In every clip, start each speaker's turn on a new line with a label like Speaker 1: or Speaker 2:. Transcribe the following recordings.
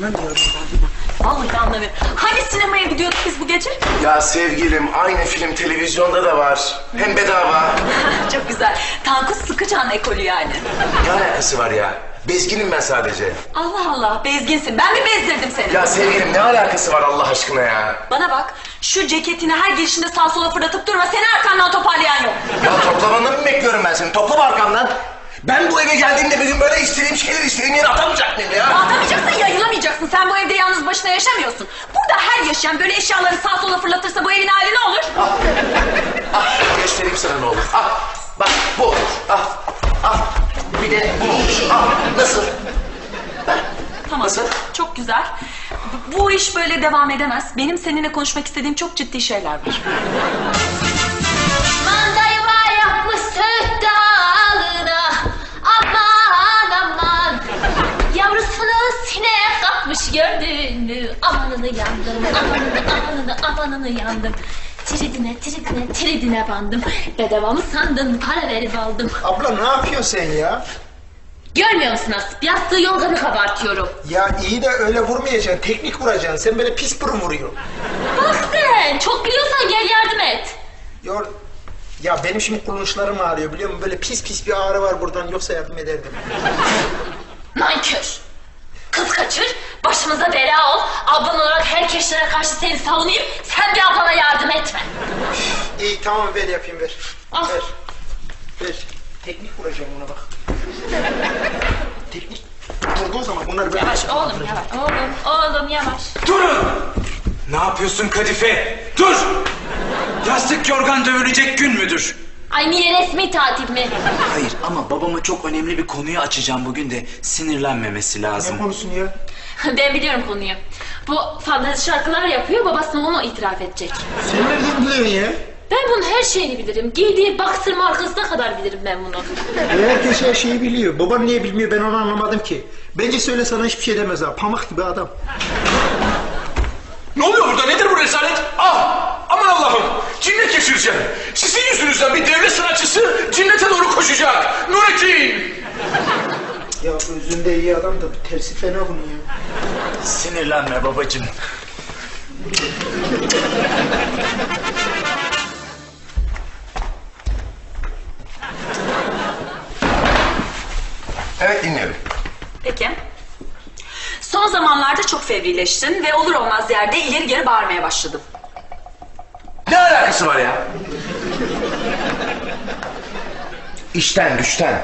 Speaker 1: Anlamıyorum buna. Vallahi anlamıyorum. Hangi sinemaya gidiyorduk biz bu gece?
Speaker 2: Ya sevgilim aynı film televizyonda da var. Hem bedava.
Speaker 1: Çok güzel. Tankut Sıkıcan ekolü yani.
Speaker 2: Ne alakası var ya? Bezginim ben sadece.
Speaker 1: Allah Allah bezginsin. Ben mi bezdirdim seni?
Speaker 2: Ya sevgilim ne alakası var Allah aşkına ya?
Speaker 1: Bana bak şu ceketini her girişinde sağ sola fırlatıp durma. Seni arkandan toparlayan yok.
Speaker 2: Ya toplamanı mı bekliyorum ben seni? Toplama arkamdan. Ben bu eve geldiğimde gün böyle istediğim şeyleri istediğim yere atamayacak mıyım ya?
Speaker 1: Atamayacaksın yayılamayacaksın. Sen bu evde yalnız başına yaşamıyorsun. Burada her yaşayan böyle eşyaları sağ sola fırlatırsa bu evin hali ne olur?
Speaker 2: Ah, göstereyim sana ne olur. Ah, bak bu olur. Ah, ah. Bir de bu olur. Ah, nasıl?
Speaker 1: Tamam.
Speaker 2: Nasıl?
Speaker 1: Çok güzel. Bu- Bu iş böyle devam edemez. Benim seninle konuşmak istediğim çok ciddi şeyler var.
Speaker 3: Sineye kapmış gördün mü Amanını yandım amanını amanını amanını yandım Tiridine tiridine tiridine bandım Bedava mı sandın para verip aldım
Speaker 4: Abla ne yapıyorsun sen ya?
Speaker 3: Görmüyor musun Asip yastığı yolganı kabartıyorum
Speaker 4: Ya iyi de öyle vurmayacaksın. Teknik vuracaksın. Sen böyle pis pırım vuruyorsun.
Speaker 3: Bak sen çok biliyorsan gel yardım et
Speaker 4: Yor... Ya benim şimdi kulunçlarım ağrıyor biliyor musun? Böyle pis pis bir ağrı var buradan yoksa yardım ederdim.
Speaker 3: Nankör. Kız kaçır, başımıza bela ol. Ablan olarak herkeslere karşı seni savunayım. Sen bir ablana yardım etme.
Speaker 4: İyi tamam ver yapayım ver.
Speaker 3: Al.
Speaker 4: Ver. Ver. Teknik vuracağım ona bak. Teknik vurduğun zaman bunlar böyle...
Speaker 3: Yavaş oğlum yavaş. Oğlum, oğlum yavaş.
Speaker 5: Durun! Ne yapıyorsun Kadife? Dur! Yastık yorgan dövülecek gün müdür?
Speaker 3: Ay niye resmi tatil mi?
Speaker 5: Hayır ama babama çok önemli bir konuyu açacağım bugün de sinirlenmemesi
Speaker 4: Ne
Speaker 5: lazım.
Speaker 4: konusunu ya?
Speaker 3: ben biliyorum konuyu. Bu fantezi şarkılar yapıyor, babasına onu itiraf edecek.
Speaker 4: Sen nereden biliyorsun ya?
Speaker 3: Ben bunun her şeyini bilirim. Giydiği boxer markasına kadar bilirim ben bunu.
Speaker 4: E, herkes her şeyi biliyor. Baban niye bilmiyor ben onu anlamadım ki. Bence söyle sana hiçbir şey demez ha. Pamuk gibi adam.
Speaker 6: Ne oluyor burada? Nedir bu rezalet? Ah! Aman Allah'ım! Cinnet geçireceğim. Sizin yüzünüzden bir devlet sanatçısı cinnete doğru koşacak. Nurettin!
Speaker 4: Ya özünde iyi adam da bu tersi fena bunun ya.
Speaker 5: Sinirlenme babacığım.
Speaker 2: Evet dinliyorum.
Speaker 1: Zamanlarda çok fevrileştin ve olur olmaz yerde ileri geri bağırmaya başladın.
Speaker 2: Ne alakası var ya? İşten, güçten.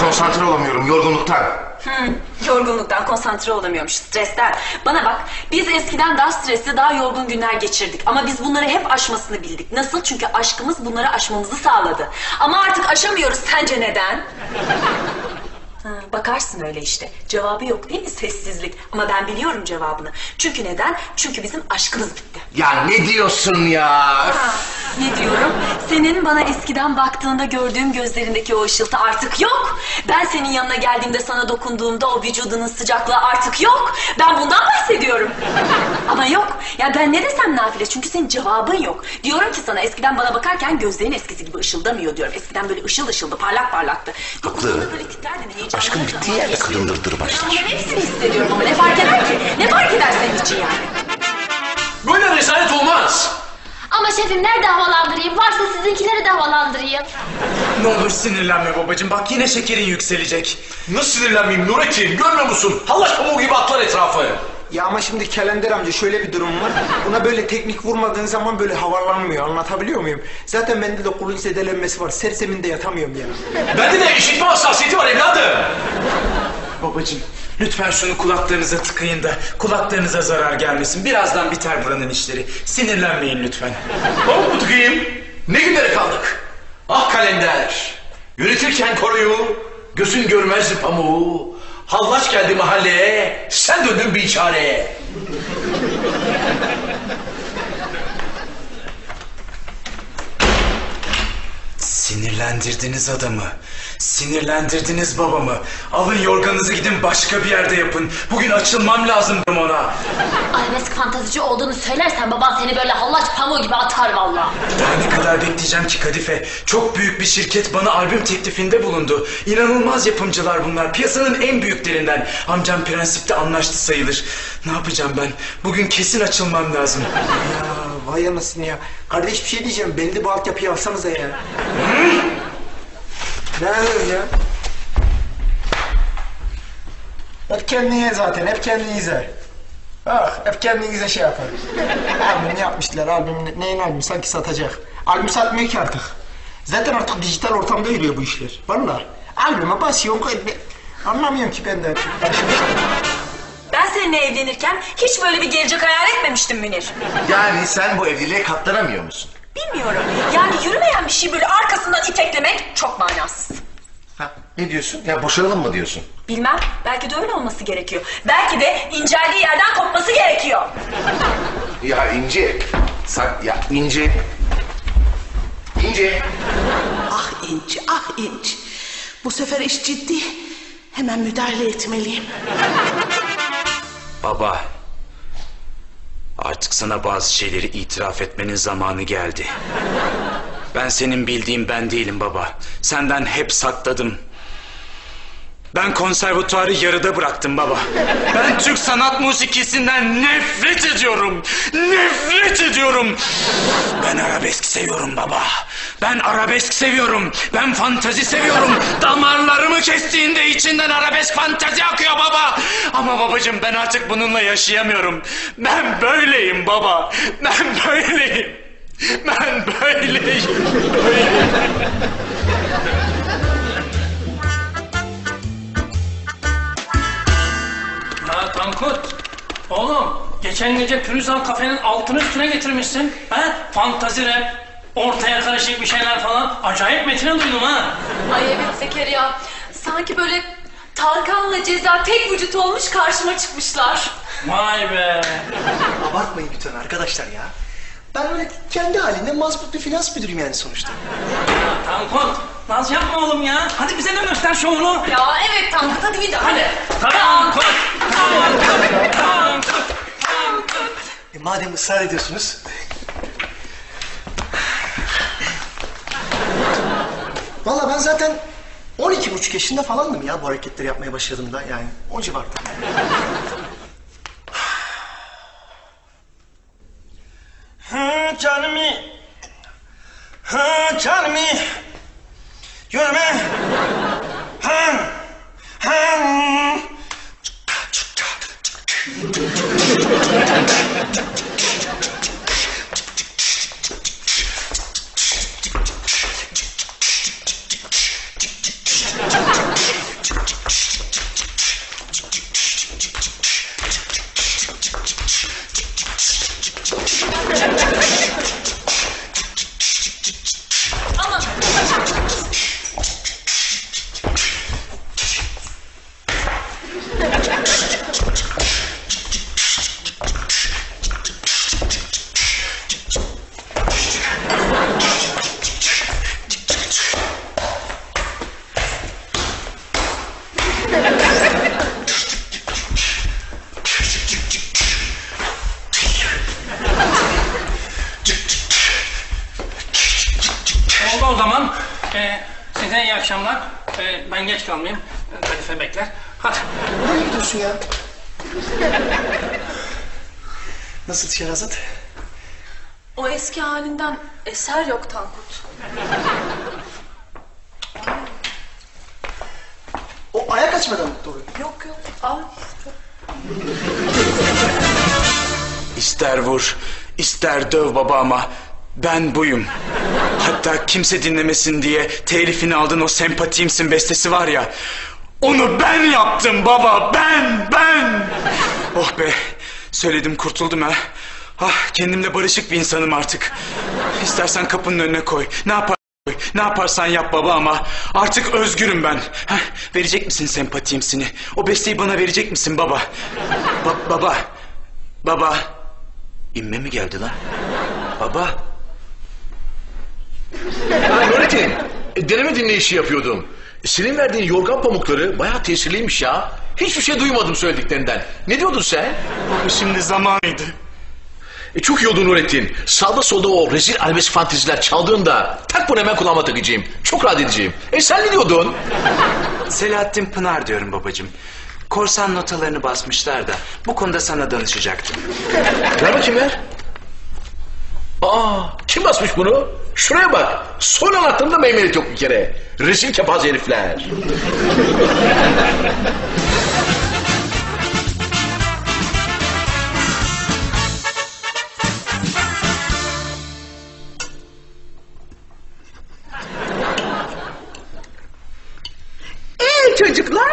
Speaker 2: Konsantre olamıyorum yorgunluktan.
Speaker 1: Hmm, yorgunluktan, konsantre olamıyormuş, stresten. Bana bak, biz eskiden daha stresli, daha yorgun günler geçirdik. Ama biz bunları hep aşmasını bildik. Nasıl? Çünkü aşkımız bunları aşmamızı sağladı. Ama artık aşamıyoruz. Sence neden? Ha, bakarsın öyle işte. Cevabı yok değil mi? Sessizlik. Ama ben biliyorum cevabını. Çünkü neden? Çünkü bizim aşkımız bitti.
Speaker 2: Ya ne diyorsun ya?
Speaker 1: Ha, ne diyorum? Senin bana eskiden baktığında gördüğüm gözlerindeki o ışıltı artık yok. Ben senin yanına geldiğimde sana dokunduğumda o vücudunun sıcaklığı artık yok. Ben bundan bahsediyorum. Ama yok. Ya ben ne desem nafile çünkü senin cevabın yok. Diyorum ki sana eskiden bana bakarken gözlerin eskisi gibi ışıldamıyor diyorum. Eskiden böyle ışıl ışıldı, parlak parlaktı.
Speaker 2: Haklı.
Speaker 1: Böyle titrerdin, heyecanlanırdın.
Speaker 2: Aşkın bittiği yerde kadın dırdırı başlar.
Speaker 1: Ben bunların hepsini hissediyorum ama ne fark eder ki? Ne fark eder senin için yani?
Speaker 6: Böyle rezalet olmaz.
Speaker 3: Ama şefim nerede havalandırayım? Varsa sizinkileri de havalandırayım.
Speaker 5: Ne olur sinirlenme babacığım bak yine şekerin yükselecek.
Speaker 6: Nasıl sinirlenmeyeyim Nurettin? Görmüyor musun? Hallaç pamuğu gibi atlar etrafı.
Speaker 4: Ya ama şimdi Kalender amca şöyle bir durum var. Buna böyle teknik vurmadığın zaman böyle havalanmıyor. Anlatabiliyor muyum? Zaten bende de kulun zedelenmesi var. Serseminde yatamıyorum ya.
Speaker 6: Bende de işitme hassasiyeti var evladım.
Speaker 5: Babacığım lütfen şunu kulaklarınıza tıkayın da kulaklarınıza zarar gelmesin. Birazdan biter buranın işleri. Sinirlenmeyin lütfen.
Speaker 6: Pamuk mu tıkayım? Ne günlere kaldık? Ah kalender. Yönetirken koruyu, gözün görmez pamuğu. Hallaç geldi mahalleye, sen döndün bir çareye.
Speaker 5: Sinir Sinirlendirdiniz adamı. Sinirlendirdiniz babamı. Alın yorganınızı gidin başka bir yerde yapın. Bugün açılmam lazımdım ona.
Speaker 3: Arabesk fantazici olduğunu söylersen baban seni böyle hallaç pamuğu gibi atar valla.
Speaker 5: Daha ne kadar bekleyeceğim ki Kadife? Çok büyük bir şirket bana albüm teklifinde bulundu. İnanılmaz yapımcılar bunlar. Piyasanın en büyüklerinden. Amcam prensipte anlaştı sayılır. Ne yapacağım ben? Bugün kesin açılmam lazım.
Speaker 4: Ya vay anasını ya. Kardeş bir şey diyeceğim. Beni de bu altyapıyı alsanıza ya. Ne öyle ya? Hep kendine zaten. Hep kendinize. Bak hep kendinize şey yapar. Albüm yapmışlar. Albüm ne- neyin albümü? Sanki satacak. Albüm satmıyor ki artık. Zaten artık dijital ortamda yürüyor bu işler. Vallahi. Albüme basıyorum. koy- Anlamıyorum ki ben de.
Speaker 1: Ben seninle evlenirken hiç böyle bir gelecek hayal etmemiştim Münir.
Speaker 2: Yani sen bu evliliğe katlanamıyor musun?
Speaker 1: Bilmiyorum. Yani yürümeyen bir şey böyle arkasından iteklemek çok manasız.
Speaker 2: Ha, ne diyorsun? Ya boşanalım mı diyorsun?
Speaker 1: Bilmem. Belki de öyle olması gerekiyor. Belki de inceldiği yerden kopması gerekiyor.
Speaker 2: Ya İnce. Sak ya İnce. İnce.
Speaker 7: Ah İnci, ah İnci. Bu sefer iş ciddi. Hemen müdahale etmeliyim.
Speaker 5: Baba. Artık sana bazı şeyleri itiraf etmenin zamanı geldi. Ben senin bildiğin ben değilim baba. Senden hep sakladım. Ben konservatuarı yarıda bıraktım baba. Ben Türk sanat musikisinden nefret ediyorum. Nefret ediyorum. Ben arabesk seviyorum baba. Ben arabesk seviyorum. Ben fantazi seviyorum. Damarlarımı kestiğinde içinden arabesk fantazi akıyor baba. Ama babacığım ben artık bununla yaşayamıyorum. Ben böyleyim baba. Ben böyleyim. Ben böyleyim. Böyleyim.
Speaker 8: Oğlum geçen gece Pürüzal kafenin altını üstüne getirmişsin. Ha? Fantazi rap, ortaya karışık bir şeyler falan. Acayip metine duydum ha.
Speaker 9: Ay evet Zekeriya. Sanki böyle Tarkan'la Ceza tek vücut olmuş karşıma çıkmışlar.
Speaker 8: Vay be.
Speaker 10: Abartmayın lütfen arkadaşlar ya. Ben öyle kendi halinde mazbut bir finans müdürüyüm yani sonuçta.
Speaker 8: Tankut, naz yapma oğlum ya. Hadi bize de göster şovunu.
Speaker 9: Ya evet Tankut hadi bir daha. Hadi.
Speaker 8: Tankut, Tankut, Tankut.
Speaker 10: E, madem ısrar ediyorsunuz. Valla ben zaten 12 buçuk yaşında falandım ya bu hareketleri yapmaya başladığımda yani o civarda.
Speaker 4: Ha canımı. Ha canımı. Yürüme. Ha. Ha.
Speaker 5: Döv baba ama ben buyum. Hatta kimse dinlemesin diye telifini aldığın o sempatimsin bestesi var ya. Onu ben yaptım baba, ben, ben. Oh be, söyledim kurtuldum ha. Ah, kendimle barışık bir insanım artık. İstersen kapının önüne koy. Ne yapar. Ne yaparsan yap baba ama artık özgürüm ben. Heh, verecek misin sempatimsini? O besteyi bana verecek misin baba? Ba- baba, baba. İmme mi geldi lan? Baba.
Speaker 2: Ha Nurettin.
Speaker 6: Deneme dinleyişi yapıyordum. Senin verdiğin yorgan pamukları bayağı tesirliymiş ya. Hiçbir şey duymadım söylediklerinden. Ne diyordun sen?
Speaker 5: Baba şimdi zamanıydı.
Speaker 6: E, çok iyi oldu Nurettin. Sağda solda o rezil arabesk fanteziler çaldığında tak bunu hemen kulağıma takacağım. Çok rahat edeceğim. E sen ne diyordun?
Speaker 5: Selahattin Pınar diyorum babacığım. Korsan notalarını basmışlar da bu konuda sana danışacaktım.
Speaker 6: Ver bakayım ver. Aa, kim basmış bunu? Şuraya bak. Son anahtarında meymenet yok bir kere. Rezil kepaze herifler.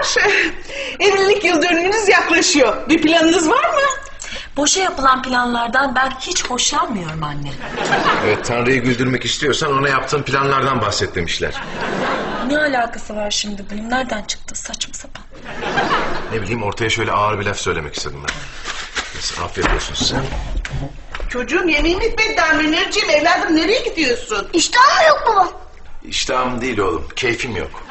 Speaker 7: Çocuklar, evlilik yıl dönümünüz yaklaşıyor. Bir planınız var mı?
Speaker 1: Boşa yapılan planlardan ben hiç hoşlanmıyorum anne.
Speaker 2: Evet Tanrı'yı güldürmek istiyorsan ona yaptığın planlardan bahset demişler.
Speaker 1: Ne alakası var şimdi bunun? Nereden çıktı saçma sapan?
Speaker 2: Ne bileyim ortaya şöyle ağır bir laf söylemek istedim ben. Neyse afiyet olsun size.
Speaker 7: Çocuğum yemeğin bitmedi daha Münirciğim. Evladım nereye gidiyorsun?
Speaker 3: İştahın mı yok baba?
Speaker 2: İştahım değil oğlum keyfim yok.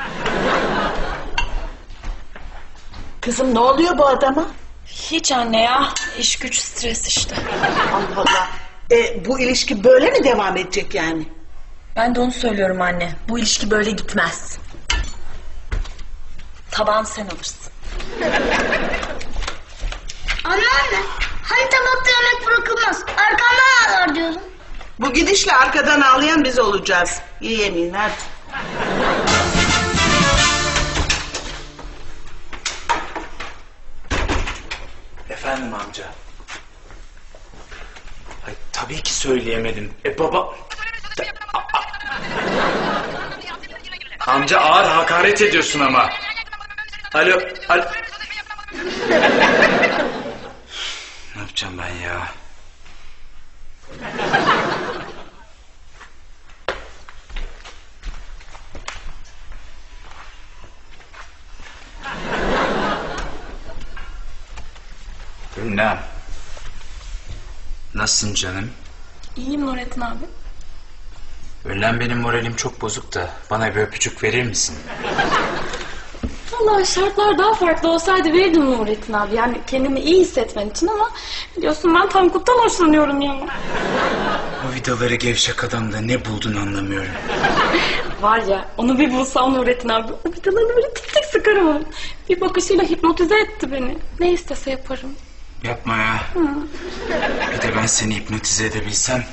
Speaker 7: Kızım ne oluyor bu adama?
Speaker 1: Hiç anne ya. İş güç stres işte.
Speaker 7: Allah Allah. E, bu ilişki böyle mi devam edecek yani?
Speaker 1: Ben de onu söylüyorum anne. Bu ilişki böyle gitmez. Taban sen alırsın.
Speaker 3: Anneanne, hani tabakta yemek bırakılmaz. Arkamdan ağlar diyordun.
Speaker 7: Bu gidişle arkadan ağlayan biz olacağız. Ye yemeğini hadi.
Speaker 5: Efendim amca. Ay, tabii ki söyleyemedim. E baba... Amca ağır hakaret ediyorsun ama. Alo, alo. ne yapacağım ben ya? Ünlem. Nasılsın canım?
Speaker 9: İyiyim Nurettin abi.
Speaker 5: Ünlem benim moralim çok bozuk da bana bir öpücük verir misin?
Speaker 9: Vallahi şartlar daha farklı olsaydı verirdim Nurettin abi. Yani kendimi iyi hissetmen için ama biliyorsun ben Tankut'tan hoşlanıyorum ya.
Speaker 5: O vidaları gevşek adamda ne buldun anlamıyorum.
Speaker 9: Var ya onu bir bulsam Nurettin abi. O vidalarını böyle tık tık sıkarım onun. Bir bakışıyla hipnotize etti beni. Ne istese yaparım.
Speaker 5: Yapma ya. Bir de ben seni hipnotize edebilsem.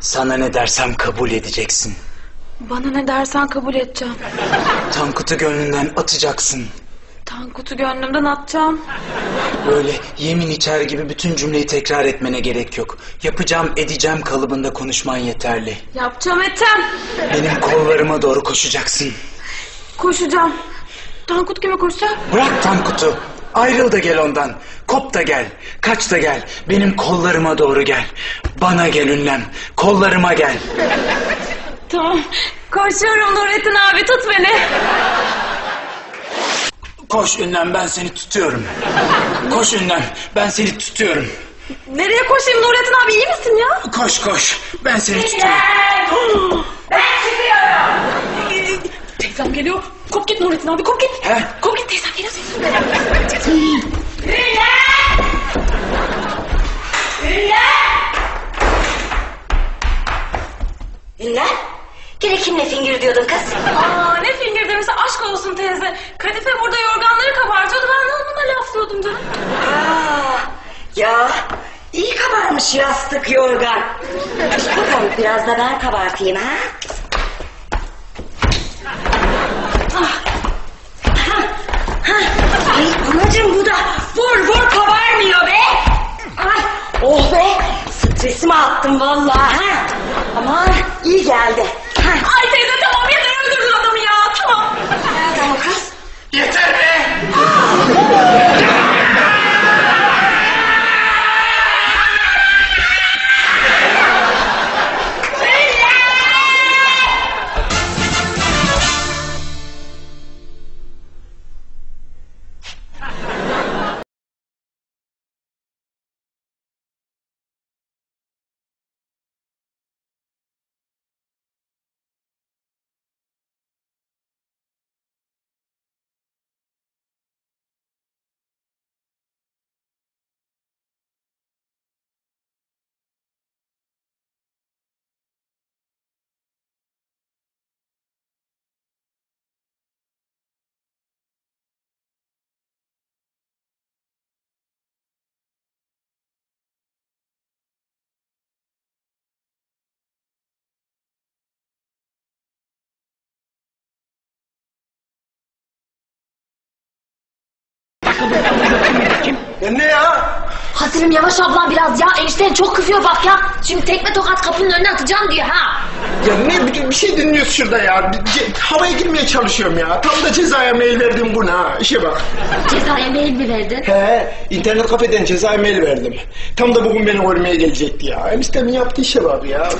Speaker 5: Sana ne dersem kabul edeceksin.
Speaker 9: Bana ne dersen kabul edeceğim.
Speaker 5: Tankut'u gönlünden atacaksın.
Speaker 9: Tankut'u gönlümden atacağım.
Speaker 5: Böyle yemin içer gibi bütün cümleyi tekrar etmene gerek yok. Yapacağım edeceğim kalıbında konuşman yeterli.
Speaker 9: Yapacağım Ethem.
Speaker 5: Benim kollarıma doğru koşacaksın.
Speaker 9: Koşacağım. Tankut kime koşacak?
Speaker 5: Bırak Tankut'u. Ayrıl da gel ondan. Kop da gel. Kaç da gel. Benim kollarıma doğru gel. Bana gel ünlem. Kollarıma gel.
Speaker 9: Tamam. Koşuyorum Nurettin abi tut beni.
Speaker 5: Koş ünlem ben seni tutuyorum. Koş ünlem ben seni tutuyorum.
Speaker 9: Nereye koşayım Nurettin abi iyi misin ya?
Speaker 5: Koş koş ben seni tutuyorum.
Speaker 9: Teyzem geliyor. Kop git Nurettin abi kop git.
Speaker 5: He?
Speaker 9: Kop git teyzem geliyor. teyzem.
Speaker 1: Ünlem? Gene kimle fingir diyordun kız?
Speaker 9: Aa ne fingir demesi aşk olsun teyze. Kadife burada yorganları kabartıyordu ben de onunla laflıyordum canım.
Speaker 1: Aa, ya iyi kabarmış yastık yorgan. Bakalım biraz da ben kabartayım ha. Ah. Ha, ha. Ay anacığım bu da vur vur kabarmıyor be. Ay oh be stresimi attım vallahi ha. Aman iyi geldi. Ha.
Speaker 9: Ay teyze tamam yeter öldürdün adamı ya tamam.
Speaker 1: Nereden o kız?
Speaker 6: Yeter be!
Speaker 4: Ya ne ya?
Speaker 3: Hasilim yavaş ablam biraz ya. Enişten çok kızıyor bak ya. Şimdi tekme tokat kapının önüne atacağım diyor ha.
Speaker 4: Ya ne bir, bir şey dinliyoruz şurada ya. Ce- havaya girmeye çalışıyorum ya. Tam da cezaya mail verdim buna ha. İşe bak.
Speaker 3: Cezaya mail mi verdin?
Speaker 4: He, internet kafeden cezaya mail verdim. Tam da bugün beni görmeye gelecekti ya. Eniştemin yaptığı işe bak ya.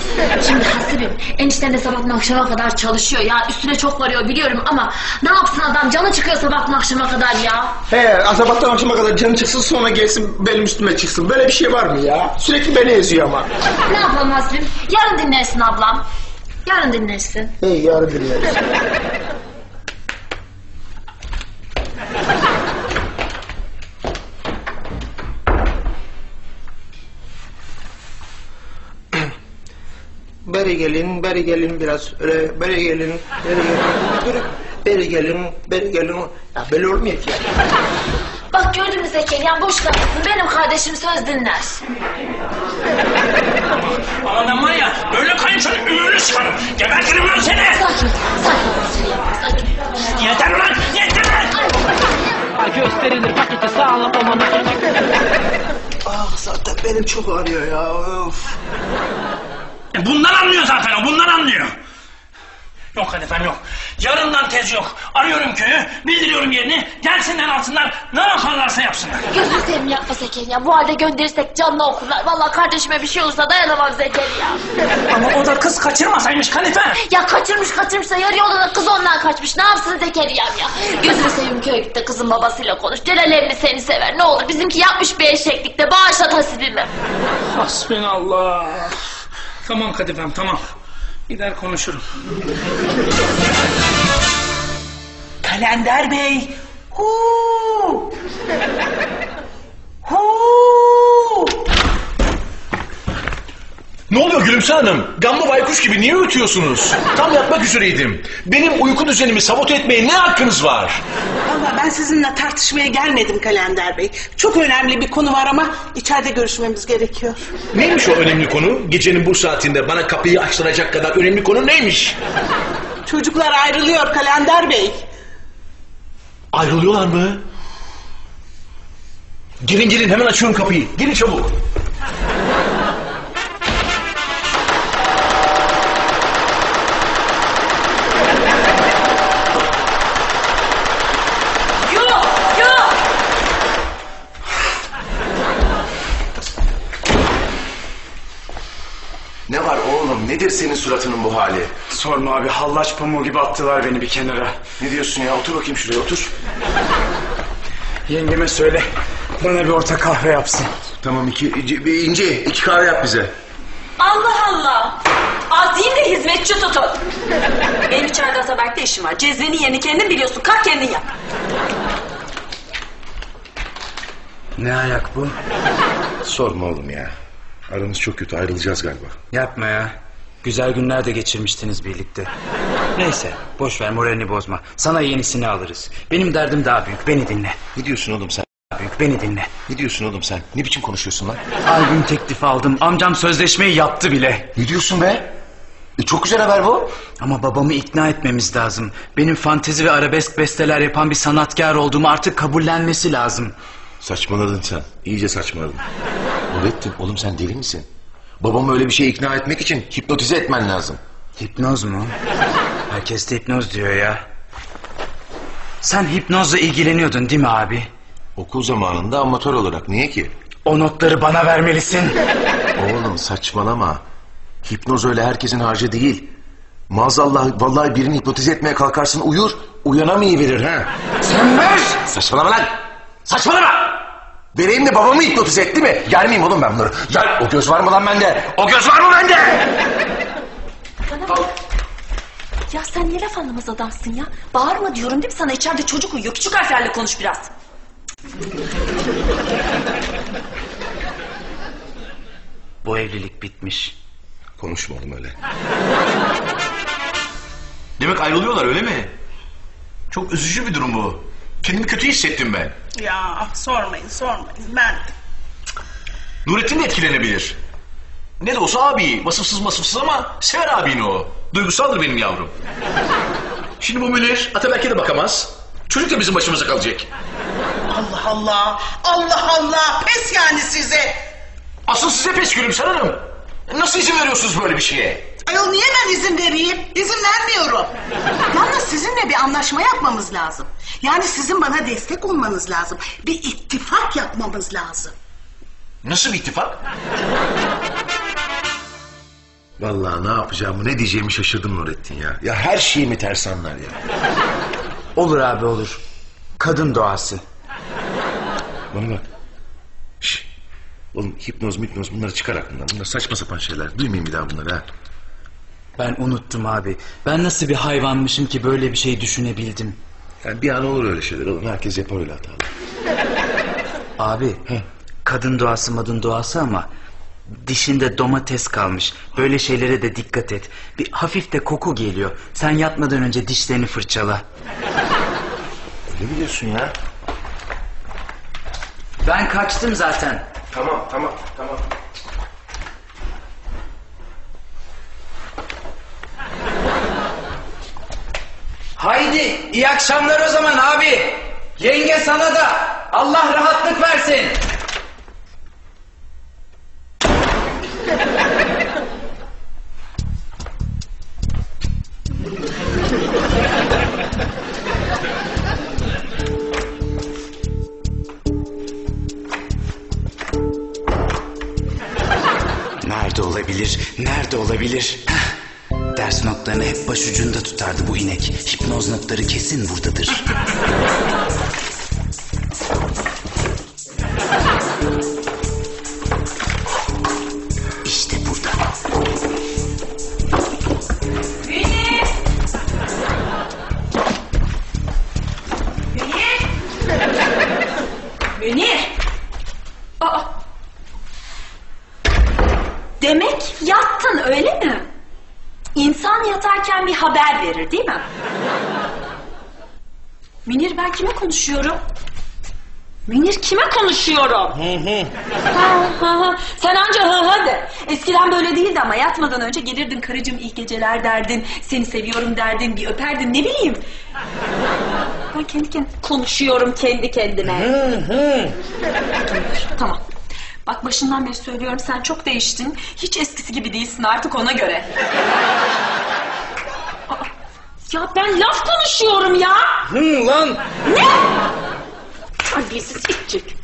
Speaker 3: Şimdi Hasilim enişten de sabahtan akşama kadar çalışıyor ya. Üstüne çok varıyor biliyorum ama ne yapsın adam canı çıkıyor sabahtan akşama kadar ya.
Speaker 4: He, sabahtan akşama kadar canı çıksın sonra gelsin benim üstüme çıksın. Böyle bir şey var mı ya? Sürekli beni eziyor ama.
Speaker 3: Ne yapalım Hasilim? Yarın dinlersin ablam. Yarın dinlersin.
Speaker 4: Hey yarın dinleriz. Beri gelin, beri gelin biraz. Öyle beri gelin, beri gelin. Beri gelin, beri gelin. Ya böyle olmuyor ki.
Speaker 3: Bak gördün mü Zekeriya boş kapısın. Benim kardeşim söz dinler.
Speaker 8: Ben var ya böyle kayınçonu ümürünü sıkarım. Gebertirim lan seni.
Speaker 3: Sakin, sakin ol sakin.
Speaker 8: Yeter ulan yeter lan.
Speaker 11: Gösterilir paketi sağlam olmanın
Speaker 4: Ah zaten benim çok ağrıyor ya. Of.
Speaker 8: E bundan anlıyor zaten o bundan anlıyor. Yok efendim yok. Yarından tez yok. Arıyorum köyü, bildiriyorum yerini. Gelsinler alsınlar, ne yaparlarsa yapsınlar.
Speaker 3: Gözünü seveyim yapma Zekeriya. Bu halde gönderirsek canlı okurlar. Vallahi kardeşime bir şey olursa dayanamam Zekeriya.
Speaker 8: Ama o da kız kaçırmasaymış kalife.
Speaker 3: Ya kaçırmış kaçırmışsa yarı yolda da kız ondan kaçmış. Ne yapsın Zekeriya'm ya? Gözünü seveyim köye git de kızın babasıyla konuş. Celal emmi seni sever. Ne olur bizimki yapmış bir eşeklikte. Bağışlat hasibimi.
Speaker 8: Hasbinallah. Tamam Kadifem tamam. Gider konuşurum.
Speaker 7: Kalender Bey. Huu. Huu.
Speaker 6: Ne oluyor Gülümse Hanım? Gamlı baykuş gibi niye ötüyorsunuz? Tam yatmak üzereydim. Benim uyku düzenimi sabote etmeye ne hakkınız var?
Speaker 7: Vallahi ben sizinle tartışmaya gelmedim Kalender Bey. Çok önemli bir konu var ama içeride görüşmemiz gerekiyor.
Speaker 6: Neymiş o önemli konu? Gecenin bu saatinde bana kapıyı açtıracak kadar önemli konu neymiş?
Speaker 7: Çocuklar ayrılıyor Kalender Bey.
Speaker 6: Ayrılıyorlar mı? Gelin gelin hemen açıyorum kapıyı. Gelin çabuk.
Speaker 2: Nedir senin suratının bu hali?
Speaker 5: Sorma abi hallaç pamuğu gibi attılar beni bir kenara.
Speaker 2: Ne diyorsun ya? Otur bakayım şuraya otur.
Speaker 5: Yengeme söyle bana bir orta kahve yapsın.
Speaker 2: Tamam iki, ince, bir ince iki kahve yap bize.
Speaker 1: Allah Allah. Az değil de hizmetçi tutun. Benim içeride Ataberk'te işim var. Cezvenin yerini kendin biliyorsun. Kalk kendin yap.
Speaker 5: Ne ayak bu?
Speaker 2: Sorma oğlum ya. Aramız çok kötü ayrılacağız galiba.
Speaker 5: Yapma ya. Güzel günler de geçirmiştiniz birlikte. Neyse boş ver moralini bozma. Sana yenisini alırız. Benim derdim daha büyük beni dinle.
Speaker 2: Ne diyorsun oğlum sen?
Speaker 5: Büyük beni dinle.
Speaker 2: Ne diyorsun oğlum sen? Ne biçim konuşuyorsun lan?
Speaker 5: Albüm teklifi aldım. Amcam sözleşmeyi yaptı bile.
Speaker 2: Ne diyorsun be? E, çok güzel haber bu.
Speaker 5: Ama babamı ikna etmemiz lazım. Benim fantezi ve arabesk besteler yapan bir sanatkar olduğumu artık kabullenmesi lazım.
Speaker 2: Saçmaladın sen. İyice saçmaladın. Nurettin oğlum sen deli misin? Babamı öyle bir şeye ikna etmek için hipnotize etmen lazım.
Speaker 5: Hipnoz mu? Herkes de hipnoz diyor ya. Sen hipnozla ilgileniyordun değil mi abi?
Speaker 2: Okul zamanında amatör olarak. Niye ki?
Speaker 5: O notları bana vermelisin.
Speaker 2: Oğlum saçmalama. Hipnoz öyle herkesin harcı değil. Maazallah vallahi birini hipnotize etmeye kalkarsın uyur, uyanamayıverir ha.
Speaker 5: Sen ver.
Speaker 2: Saçmalama lan! Saçmalama! Vereyim de babamı hipnotize etti mi? Yer miyim oğlum ben bunları? Yer, o göz var mı lan bende? O göz var mı bende?
Speaker 1: Ya sen ne laf anlamaz adamsın ya. Bağırma diyorum değil mi sana? İçeride çocuk uyuyor. Küçük harflerle konuş biraz.
Speaker 5: Bu evlilik bitmiş.
Speaker 2: Konuşma oğlum öyle.
Speaker 6: Demek ayrılıyorlar öyle mi? Çok üzücü bir durum bu. Kendimi kötü hissettim ben.
Speaker 7: Ya sormayın sormayın ben.
Speaker 6: Nurettin de etkilenebilir. Ne de olsa abi. Vasıfsız masıfsız ama sever abini o. Duygusaldır benim yavrum. Şimdi bu Münir Ataberk'e de bakamaz. Çocuk da bizim başımıza kalacak.
Speaker 7: Allah Allah. Allah Allah. Pes yani size.
Speaker 6: Asıl size pes Gülümser Hanım. Nasıl izin veriyorsunuz böyle bir şeye?
Speaker 7: Ayol niye ben izin vereyim? İzin vermiyorum. Yalnız sizinle bir anlaşma yapmamız lazım. Yani sizin bana destek olmanız lazım. Bir ittifak yapmamız lazım.
Speaker 6: Nasıl bir ittifak?
Speaker 2: Vallahi ne yapacağımı ne diyeceğimi şaşırdım Nurettin ya. Ya her şeyimi ters anlar ya.
Speaker 5: Olur abi olur. Kadın doğası.
Speaker 2: Bana bak. Şş. Oğlum hipnoz mipnoz bunları çıkar aklından. Bunlar saçma sapan şeyler. Duymayayım bir daha bunları ha.
Speaker 5: Ben unuttum abi. Ben nasıl bir hayvanmışım ki böyle bir şey düşünebildim.
Speaker 2: Yani bir an olur öyle şeyler oğlum. Herkes yapar öyle hatalar.
Speaker 5: Abi kadın doğası madın doğası ama dişinde domates kalmış. Böyle şeylere de dikkat et. Bir hafif de koku geliyor. Sen yatmadan önce dişlerini fırçala.
Speaker 2: Ne biliyorsun ya?
Speaker 5: Ben kaçtım zaten.
Speaker 2: Tamam tamam tamam.
Speaker 5: Haydi iyi akşamlar o zaman abi. Yenge sana da. Allah rahatlık versin. Nerede olabilir? Nerede olabilir? Notlarını hep başucunda tutardı bu inek. Hipnoz notları kesin buradadır.
Speaker 1: konuşuyorum? Münir kime konuşuyorum? Ha, ha, ha. Sen anca hı hı de. Eskiden böyle değildi ama yatmadan önce gelirdin karıcığım iyi geceler derdin. Seni seviyorum derdin bir öperdin ne bileyim. Ben kendi kendime konuşuyorum kendi kendime. Tamam. Bak başından beri söylüyorum sen çok değiştin. Hiç eskisi gibi değilsin artık ona göre. Ya ben laf konuşuyorum ya.
Speaker 5: Hı lan.
Speaker 1: Ne? Terbiyesiz itcik.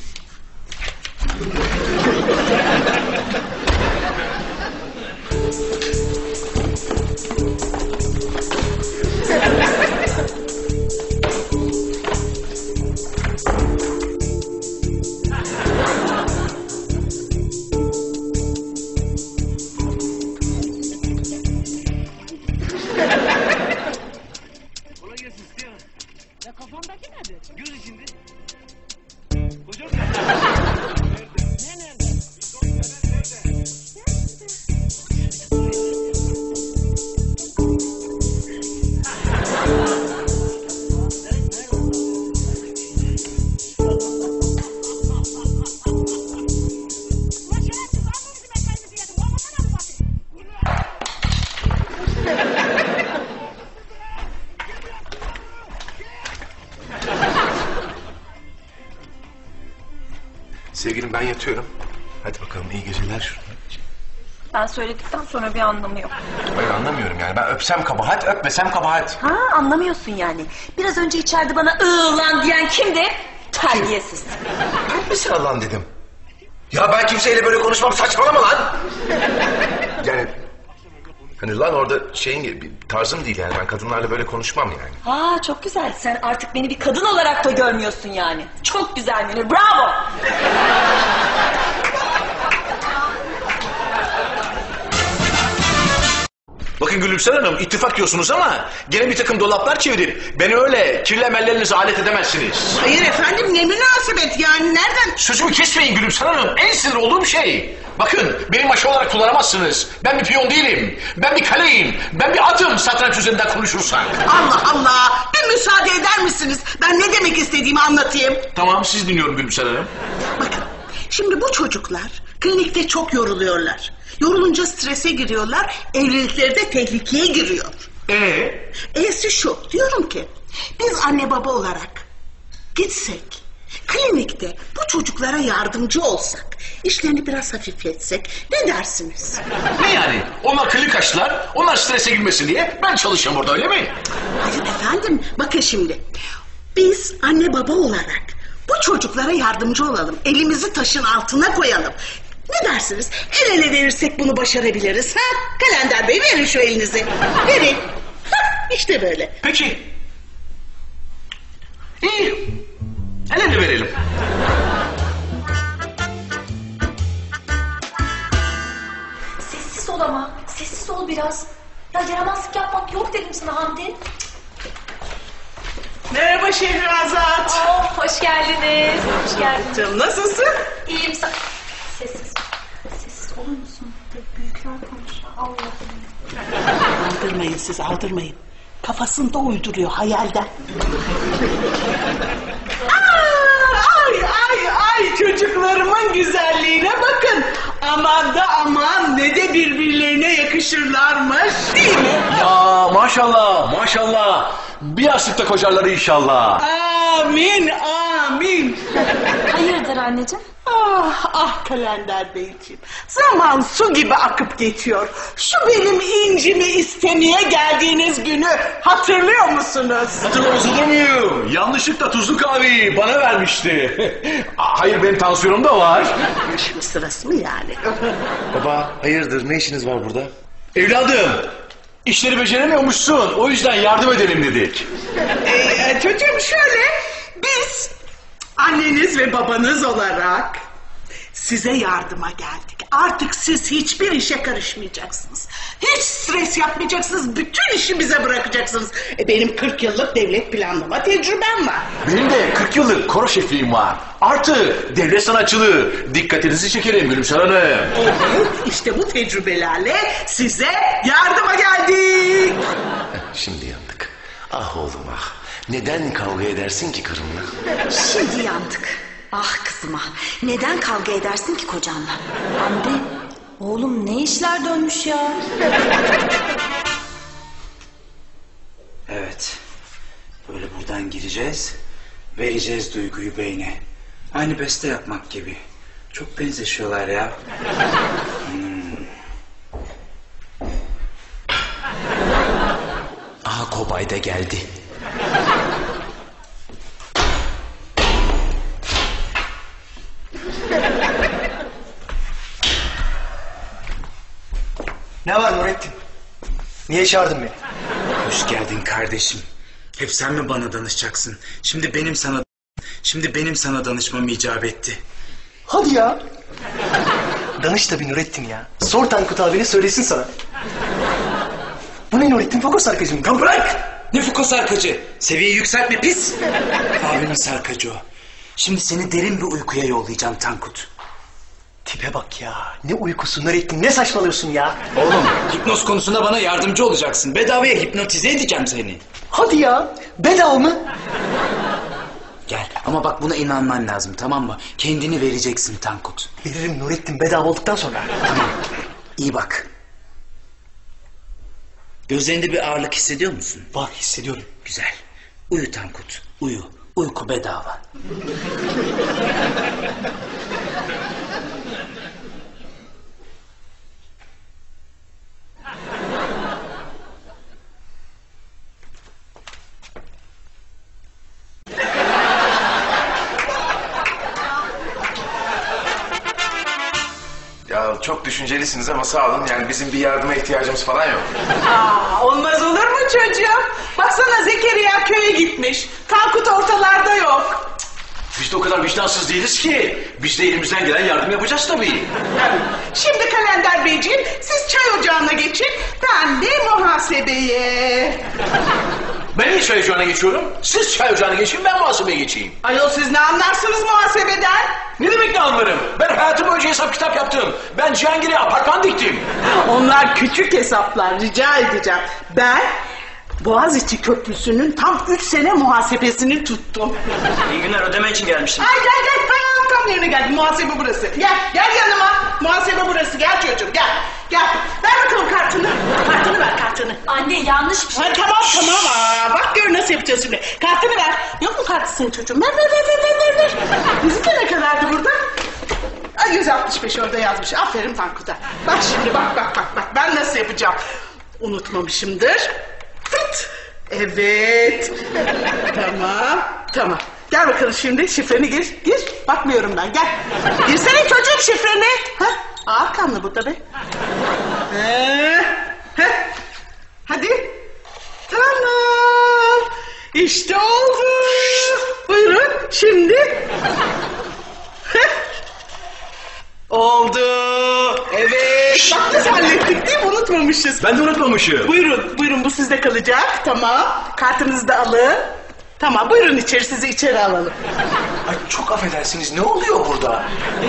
Speaker 2: Sevgilim ben yatıyorum. Hadi bakalım iyi geceler.
Speaker 1: Ben söyledikten sonra bir anlamı yok.
Speaker 2: Hayır anlamıyorum yani. Ben öpsem kabahat, öpmesem kabahat.
Speaker 1: Ha anlamıyorsun yani. Biraz önce içeride bana ıı lan diyen kimdi? Terbiyesiz.
Speaker 2: Ben mi sana lan dedim? Ya ben kimseyle böyle konuşmam saçmalama lan. Hani lan orada şeyin tarzım değil yani ben kadınlarla böyle konuşmam yani.
Speaker 1: Aa çok güzel. Sen artık beni bir kadın olarak da görmüyorsun yani. Çok güzel Münir. Bravo.
Speaker 6: Bakın Gülümser Hanım ittifak diyorsunuz ama gene bir takım dolaplar çevirip beni öyle kirli emellerinize alet edemezsiniz.
Speaker 7: Hayır efendim ne münasebet yani nereden?
Speaker 6: Sözümü kesmeyin Gülümser Hanım. En sinir olduğum şey. Bakın beni maşa olarak kullanamazsınız. Ben bir piyon değilim. Ben bir kaleyim. Ben bir atım satranç üzerinden konuşursak.
Speaker 7: Allah Allah bir müsaade eder misiniz? Ben ne demek istediğimi anlatayım.
Speaker 6: Tamam siz dinliyorum Gülümser Hanım.
Speaker 7: Şimdi bu çocuklar klinikte çok yoruluyorlar. Yorulunca strese giriyorlar, evlilikleri de tehlikeye giriyor.
Speaker 6: Ee?
Speaker 7: E'si şu, diyorum ki biz anne baba olarak gitsek klinikte bu çocuklara yardımcı olsak, işlerini biraz hafifletsek ne dersiniz?
Speaker 6: Ne yani? Onlar klinik açtılar, onlar strese girmesin diye ben çalışıyorum orada öyle mi?
Speaker 7: Hayır efendim, bakın şimdi. Biz anne baba olarak bu çocuklara yardımcı olalım. Elimizi taşın altına koyalım. Ne dersiniz? El ele verirsek bunu başarabiliriz. Ha? Kalender Bey verin şu elinizi. Verin. Ha, işte böyle.
Speaker 6: Peki. İyi. El ele verelim.
Speaker 1: Sessiz ol ama. Sessiz ol biraz. Ya yaramazlık yapmak yok dedim sana Hamdi.
Speaker 7: Merhaba Şehrazat.
Speaker 1: Oh, hoş geldiniz. Hoş geldiniz.
Speaker 7: Canım nasılsın?
Speaker 1: İyiyim sen. Sessiz. Sessiz olur musun? Büyükler konuşuyor. Allah'ım.
Speaker 7: Aldırmayın siz aldırmayın. Kafasında uyduruyor hayalden. ay ay ay çocuklarımın güzelliğine bakın. Aman da aman ne de birbirlerine yakışırlarmış değil mi?
Speaker 6: Ya maşallah maşallah. Bir yastıkta koşarlar inşallah.
Speaker 7: Amin amin.
Speaker 1: Hayırdır anneciğim?
Speaker 7: Ah ah kalender beyciğim. Zaman su gibi akıp geçiyor. Şu benim incimi istemeye geldiğiniz günü hatırlıyor musunuz?
Speaker 6: Hatırlamaz olur muyum? Yanlışlıkla tuzlu kahveyi bana vermişti. Hayır benim tansiyonum da var.
Speaker 7: Şimdi sırası mı yani?
Speaker 2: Baba hayırdır ne işiniz var burada?
Speaker 6: Evladım işleri beceremiyormuşsun. O yüzden yardım edelim dedik.
Speaker 7: Ee, çocuğum şöyle, biz anneniz ve babanız olarak size yardıma geldik. Artık siz hiçbir işe karışmayacaksınız. Hiç stres yapmayacaksınız. Bütün işi bize bırakacaksınız. E, benim 40 yıllık devlet planlama tecrübem var.
Speaker 6: Benim de 40 yıllık koro şefliğim var. Artı devlet sanatçılığı. Dikkatinizi çekerim Gülümser Hanım.
Speaker 7: Evet, işte bu tecrübelerle size yardıma geldik.
Speaker 2: Şimdi yandık. Ah oğlum ah. Neden kavga edersin ki karınla?
Speaker 1: Şimdi yandık. Ah kızıma. Neden kavga edersin ki kocanla? Hamdi. Oğlum ne işler dönmüş ya?
Speaker 5: Evet. Böyle buradan gireceğiz. Vereceğiz duyguyu beyne. Aynı beste yapmak gibi. Çok benzeşiyorlar ya.
Speaker 6: Aha Kobay da geldi.
Speaker 10: Ne var Nurettin? Niye çağırdın beni?
Speaker 5: Hoş geldin kardeşim. Hep sen mi bana danışacaksın? Şimdi benim sana Şimdi benim sana danışmam icap etti.
Speaker 10: Hadi ya. Danış tabii Nurettin ya. Sor Tankut abine söylesin sana. Bu ne Nurettin Foko sarkacım?
Speaker 5: Lan bırak! Ne fuko sarkacı? Seviyeyi yükseltme pis! Abimin sarkacı o. Şimdi seni derin bir uykuya yollayacağım Tankut.
Speaker 10: Tipe bak ya. Ne uykusu Nurettin ne saçmalıyorsun ya.
Speaker 5: Oğlum hipnoz konusunda bana yardımcı olacaksın. Bedavaya hipnotize edeceğim seni.
Speaker 10: Hadi ya. Bedava mı?
Speaker 5: Gel ama bak buna inanman lazım tamam mı? Kendini vereceksin Tankut.
Speaker 10: Veririm Nurettin bedava olduktan sonra.
Speaker 5: Tamam. İyi bak. Gözlerinde bir ağırlık hissediyor musun?
Speaker 10: Var hissediyorum.
Speaker 5: Güzel. Uyu Tankut. Uyu. Uyku bedava.
Speaker 2: Çok düşüncelisiniz ama sağ olun. Yani bizim bir yardıma ihtiyacımız falan yok.
Speaker 7: Aa, olmaz olur mu çocuğum? Baksana Zekeriya köye gitmiş. Tankut ortalarda yok.
Speaker 6: Biz de o kadar vicdansız değiliz ki. Biz de elimizden gelen yardım yapacağız tabii.
Speaker 7: Şimdi Kalender Beyciğim siz çay ocağına geçin. Ben de muhasebeye.
Speaker 6: Ben niye çay ocağına geçiyorum? Siz çay ocağına geçin ben muhasebeye geçeyim.
Speaker 7: Ayol siz ne anlarsınız muhasebeden?
Speaker 6: Ne demek ne anlarım? Ben hayatım boyunca hesap kitap yaptım. Ben Cihangir'e apartman diktim.
Speaker 7: Onlar küçük hesaplar rica edeceğim. Ben Boğaziçi Köprüsü'nün tam üç sene muhasebesini tuttum.
Speaker 11: İyi günler ödeme için gelmiştim.
Speaker 7: Ay gel gel tam, tam yerine geldi muhasebe burası. Gel gel yanıma muhasebe burası gel çocuğum gel. Gel ver bakalım kartını. Kartını ver kartını.
Speaker 1: Anne yanlış bir şey.
Speaker 7: Ha, tamam tamam. Aa, bak gör nasıl yapacağız şimdi. Kartını ver. Yok mu kartı senin çocuğum? Ver ver ver ver ver ver. de ne kadardı burada? Ay 165 orada yazmış. Aferin Tankut'a. Bak şimdi bak bak bak bak. Ben nasıl yapacağım? Unutmamışımdır. Fıt. Evet. tamam. Tamam. Gel bakalım şimdi şifreni gir. Gir. Bakmıyorum ben. Gel. Girsene çocuğum şifreni. Ha? Ağır kanlı burada be. He. He. Hadi. Tamam. İşte oldu. Buyurun şimdi. Heh. oldu. Evet. Bak biz hallettik değil mi? Unutmamışız.
Speaker 6: Ben de unutmamışım.
Speaker 7: Buyurun, buyurun bu sizde kalacak. Tamam. Kartınızı da alın. Tamam, buyurun içeri sizi içeri alalım.
Speaker 10: Ay çok affedersiniz ne oluyor burada?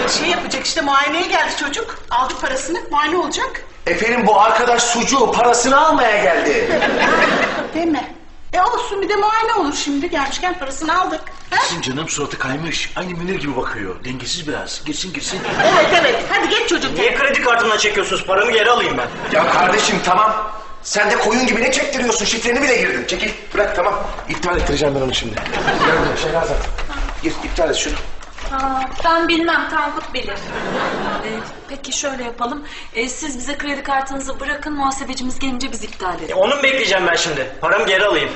Speaker 7: Ee, şey yapacak işte muayeneye geldi çocuk. Aldık parasını, muayene olacak.
Speaker 10: Efendim bu arkadaş sucuğu parasını almaya geldi.
Speaker 7: Değil mi? E olsun bir de muayene olur şimdi. Gelmişken parasını aldık. Ha?
Speaker 6: Bizim canım suratı kaymış. Aynı Münir gibi bakıyor. Dengesiz biraz. Girsin girsin.
Speaker 7: Evet evet. Hadi geç çocuğum.
Speaker 11: Niye kredi kartımdan çekiyorsunuz? Paramı geri alayım ben.
Speaker 2: Ya kardeşim tamam. Sen de koyun gibi ne çektiriyorsun? Şifreni bile girdin. Çekil. Bırak tamam. İptal ettireceğim ben onu şimdi. Gel buraya Şehrazat. Gir iptal et şunu.
Speaker 1: Aa, ben bilmem Tankut bilir. Ee, peki şöyle yapalım. Ee, siz bize kredi kartınızı bırakın muhasebecimiz gelince biz iptal
Speaker 11: E,
Speaker 1: edelim.
Speaker 11: onu mu bekleyeceğim ben şimdi? Paramı geri alayım.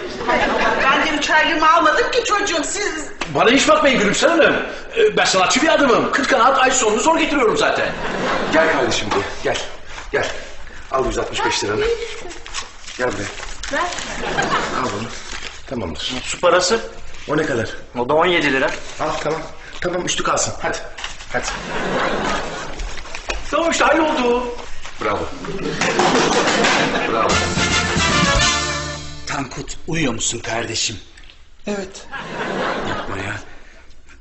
Speaker 7: Ben de üç aylığımı almadım ki çocuğum. Siz
Speaker 6: Bana hiç bakmayın Gülümser Hanım. Ee, Ben sanatçı bir adamım. Kırk kanaat ay sonunu zor getiriyorum zaten.
Speaker 2: Gel kardeşim buraya. Gel. Gel. Al 165 liranı. Gel buraya.
Speaker 1: Ver.
Speaker 2: Al bunu. Tamamdır.
Speaker 11: Su parası?
Speaker 2: O ne kadar?
Speaker 11: O da 17 lira.
Speaker 2: Al tamam. Tamam üstü kalsın. Hadi. Hadi.
Speaker 6: Tamam işte halloldu.
Speaker 2: Bravo. Bravo.
Speaker 5: Tankut uyuyor musun kardeşim?
Speaker 10: Evet.
Speaker 5: Yapma ya.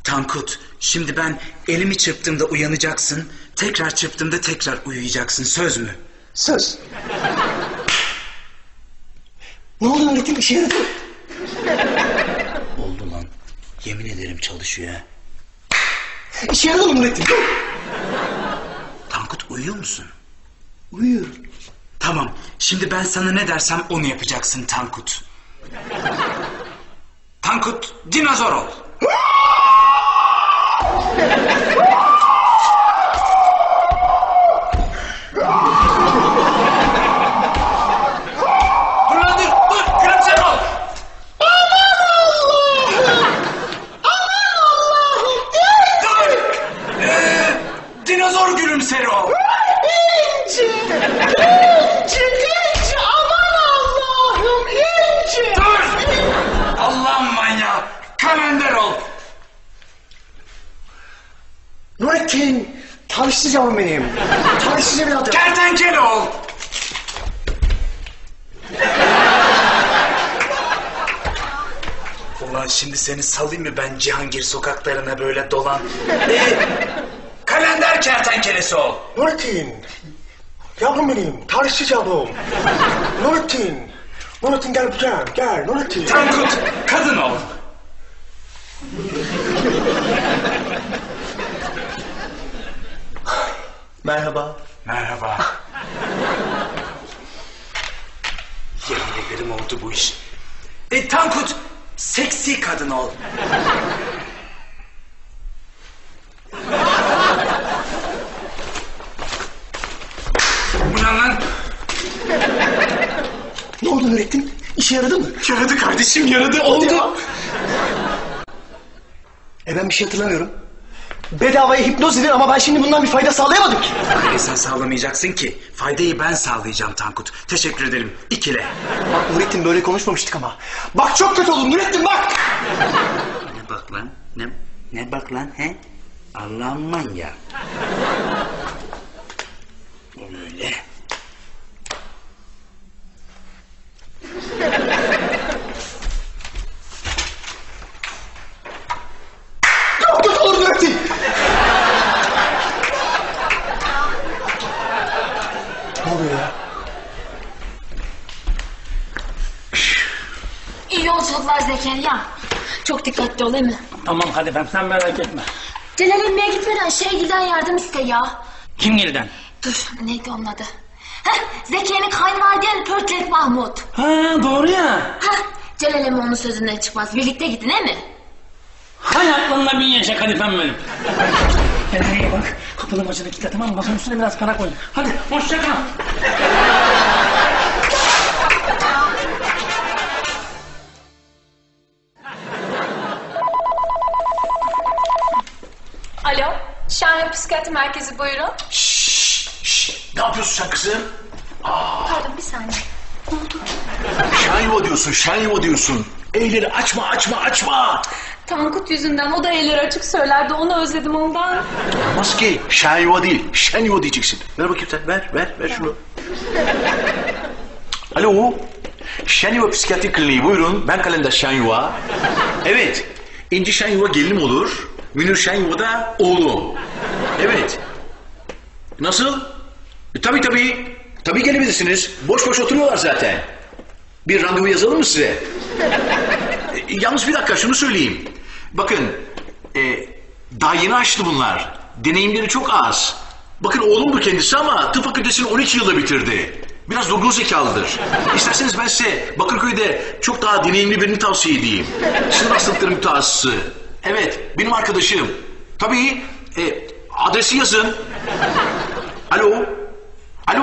Speaker 5: Tankut şimdi ben elimi çırptığımda uyanacaksın. Tekrar çırptığımda tekrar uyuyacaksın söz mü?
Speaker 10: Söz. Ne oldu Nurettin işe yaradı?
Speaker 5: Oldu lan. Yemin ederim çalışıyor ha.
Speaker 10: İşe yaradı mı Nurettin?
Speaker 5: Tankut uyuyor musun?
Speaker 10: Uyuyorum.
Speaker 5: Tamam. Şimdi ben sana ne dersem onu yapacaksın Tankut. Tankut dinozor ol. dur lan dur. Dur. Gülümser ol. Dur. Ee, dinozor gülümseri ol.
Speaker 7: İnci! İnci! İnci! Aman Allah'ım! İnci!
Speaker 5: Dur! Allah'ım manyağı! Kalender ol!
Speaker 10: Nurettin. Tanıştı canım benim. Tanıştı evladım.
Speaker 5: Kertenkele ol! Ulan şimdi seni salayım mı ben Cihangir sokaklarına böyle dolan? Ee, kalender kertenkelesi ol!
Speaker 10: Nurettin. Yavrum benim. Tanıştı canım. Nurettin. Nurettin gel gel gel Nurettin.
Speaker 5: Tankut kadın ol!
Speaker 10: Merhaba.
Speaker 5: Merhaba. Yemin ederim oldu bu iş. E, Tankut, seksi kadın ol. Bu ne lan?
Speaker 10: Ne oldu Nurettin? İşe yaradı mı?
Speaker 5: Yaradı kardeşim, yaradı. Oldu.
Speaker 10: E ben bir şey hatırlamıyorum. Bedavaya hipnoz dedin ama ben şimdi bundan bir fayda sağlayamadım ki.
Speaker 5: Faydayı sen sağlamayacaksın ki. Faydayı ben sağlayacağım Tankut. Teşekkür ederim. İkile.
Speaker 10: Bak Nurettin böyle konuşmamıştık ama. Bak çok kötü olur Nurettin bak.
Speaker 5: Ne bak lan? Ne, ne bak lan he? Allah'ın manyağı. O öyle.
Speaker 10: Çok kötü olur Nurettin. Ne oluyor ya?
Speaker 3: İyi yolculuklar Zekeriya. Çok dikkatli ol değil mi?
Speaker 8: Tamam hadi ben sen merak etme.
Speaker 3: Celal Emmi'ye gitmeden Şehgil'den yardım iste ya.
Speaker 8: Kim girden?
Speaker 3: Dur neydi onun adı? Heh Zekiye'nin kayınvalidenin pörtlet Mahmut.
Speaker 8: Ha doğru ya.
Speaker 3: Hah, Celal emmi onun sözünden çıkmaz. Birlikte gidin he mi?
Speaker 8: Hay aklınla bin yaşa kadifem benim. Nereye bak. Kapının bacını kilitle tamam mı? Masanın üstüne biraz para koy. Hadi hoşça kal.
Speaker 9: Psikiyatri Merkezi buyurun.
Speaker 6: Ne yapıyorsun sen kızım?
Speaker 9: Pardon bir saniye.
Speaker 6: Şen yuva diyorsun, şen yuva diyorsun. Elleri açma, açma, açma.
Speaker 9: Tankut yüzünden o da elleri açık söylerdi. Onu özledim ondan.
Speaker 6: Olmaz ki. Yuva değil, yuva diyeceksin. Ver bakayım sen, ver, ver, ver şunu. Alo. Yuva Psikiyatri Kliniği buyurun. Ben kalender Şen Yuva. Evet. İnci Yuva gelinim olur. Münir Şen Yuva da oğlum. Evet. Nasıl? E, tabii tabii. Tabii gelebilirsiniz. Boş boş oturuyorlar zaten. Bir randevu yazalım mı size? E, yalnız bir dakika şunu söyleyeyim. Bakın e, daha yeni açtı bunlar. Deneyimleri çok az. Bakın oğlumdur kendisi ama tıp fakültesini 12 yılda bitirdi. Biraz durgun zekalıdır. İsterseniz ben size Bakırköy'de çok daha deneyimli birini tavsiye edeyim. Sinir hastalıkları mütehassısı. Evet, benim arkadaşım. Tabii, e, adresi yazın. Alo, alo.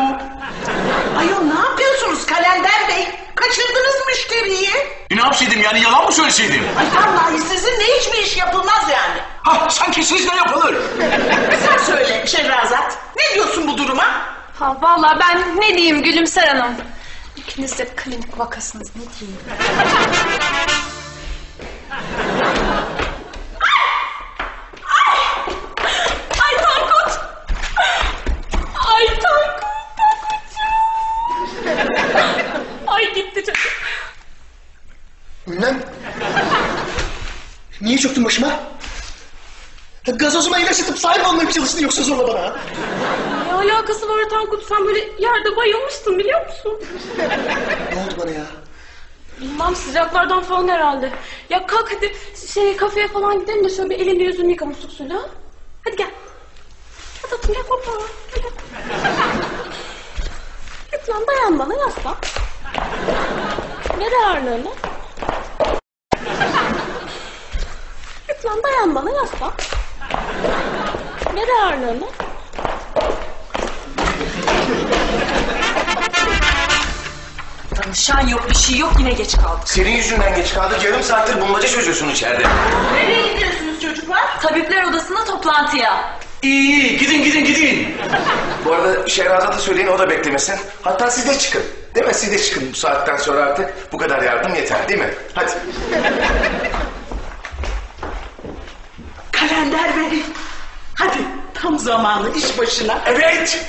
Speaker 7: Ayol ne yapıyorsunuz Kalender Bey? Kaçırdınız müşteriyi.
Speaker 6: E, ne yapsaydım yani yalan mı söyleseydim?
Speaker 7: Ay vallahi sizinle hiçbir iş yapılmaz yani.
Speaker 6: Ha, sanki sizle yapılır.
Speaker 7: Sen söyle Şehrazat. Ne diyorsun bu duruma?
Speaker 9: Ha vallahi ben ne diyeyim Gülümser Hanım. İkiniz de klinik vakasınız ne diyeyim. Gitti çocuk.
Speaker 10: Ünlem. Niye çöktün başıma? Gazozuma ilaç atıp sahip olmaya mı çalıştın yoksa zorla bana? ha?
Speaker 9: Ne alakası var Tankut? Sen böyle yerde bayılmıştın biliyor musun?
Speaker 10: Ne oldu bana ya?
Speaker 9: Bilmem sıcaklardan falan herhalde. Ya kalk hadi şey kafeye falan gidelim de şöyle bir elini yüzünü yıka musluk suyla. ha? Hadi gel. Hadi tatlım gel korkma. Gel, gel. Lütfen dayan bana yaslan. Ver ağırlığını. Lütfen dayan bana yaslan. Ver ağırlığını.
Speaker 1: Danışan yok bir şey yok yine geç kaldık.
Speaker 2: Senin yüzünden geç kaldık. Yarım saattir bulmaca çözüyorsun içeride.
Speaker 7: Nereye gidiyorsunuz çocuklar?
Speaker 1: Tabipler odasında toplantıya.
Speaker 6: İyi, iyi. Gidin, gidin, gidin.
Speaker 2: Bu arada Şehrazat'a söyleyin o da beklemesin. Hatta siz de çıkın. Değil mi? Siz de çıkın bu saatten sonra artık. Bu kadar yardım yeter değil mi? Hadi.
Speaker 7: Kalender Bey. Hadi tam zamanı iş başına.
Speaker 6: Evet.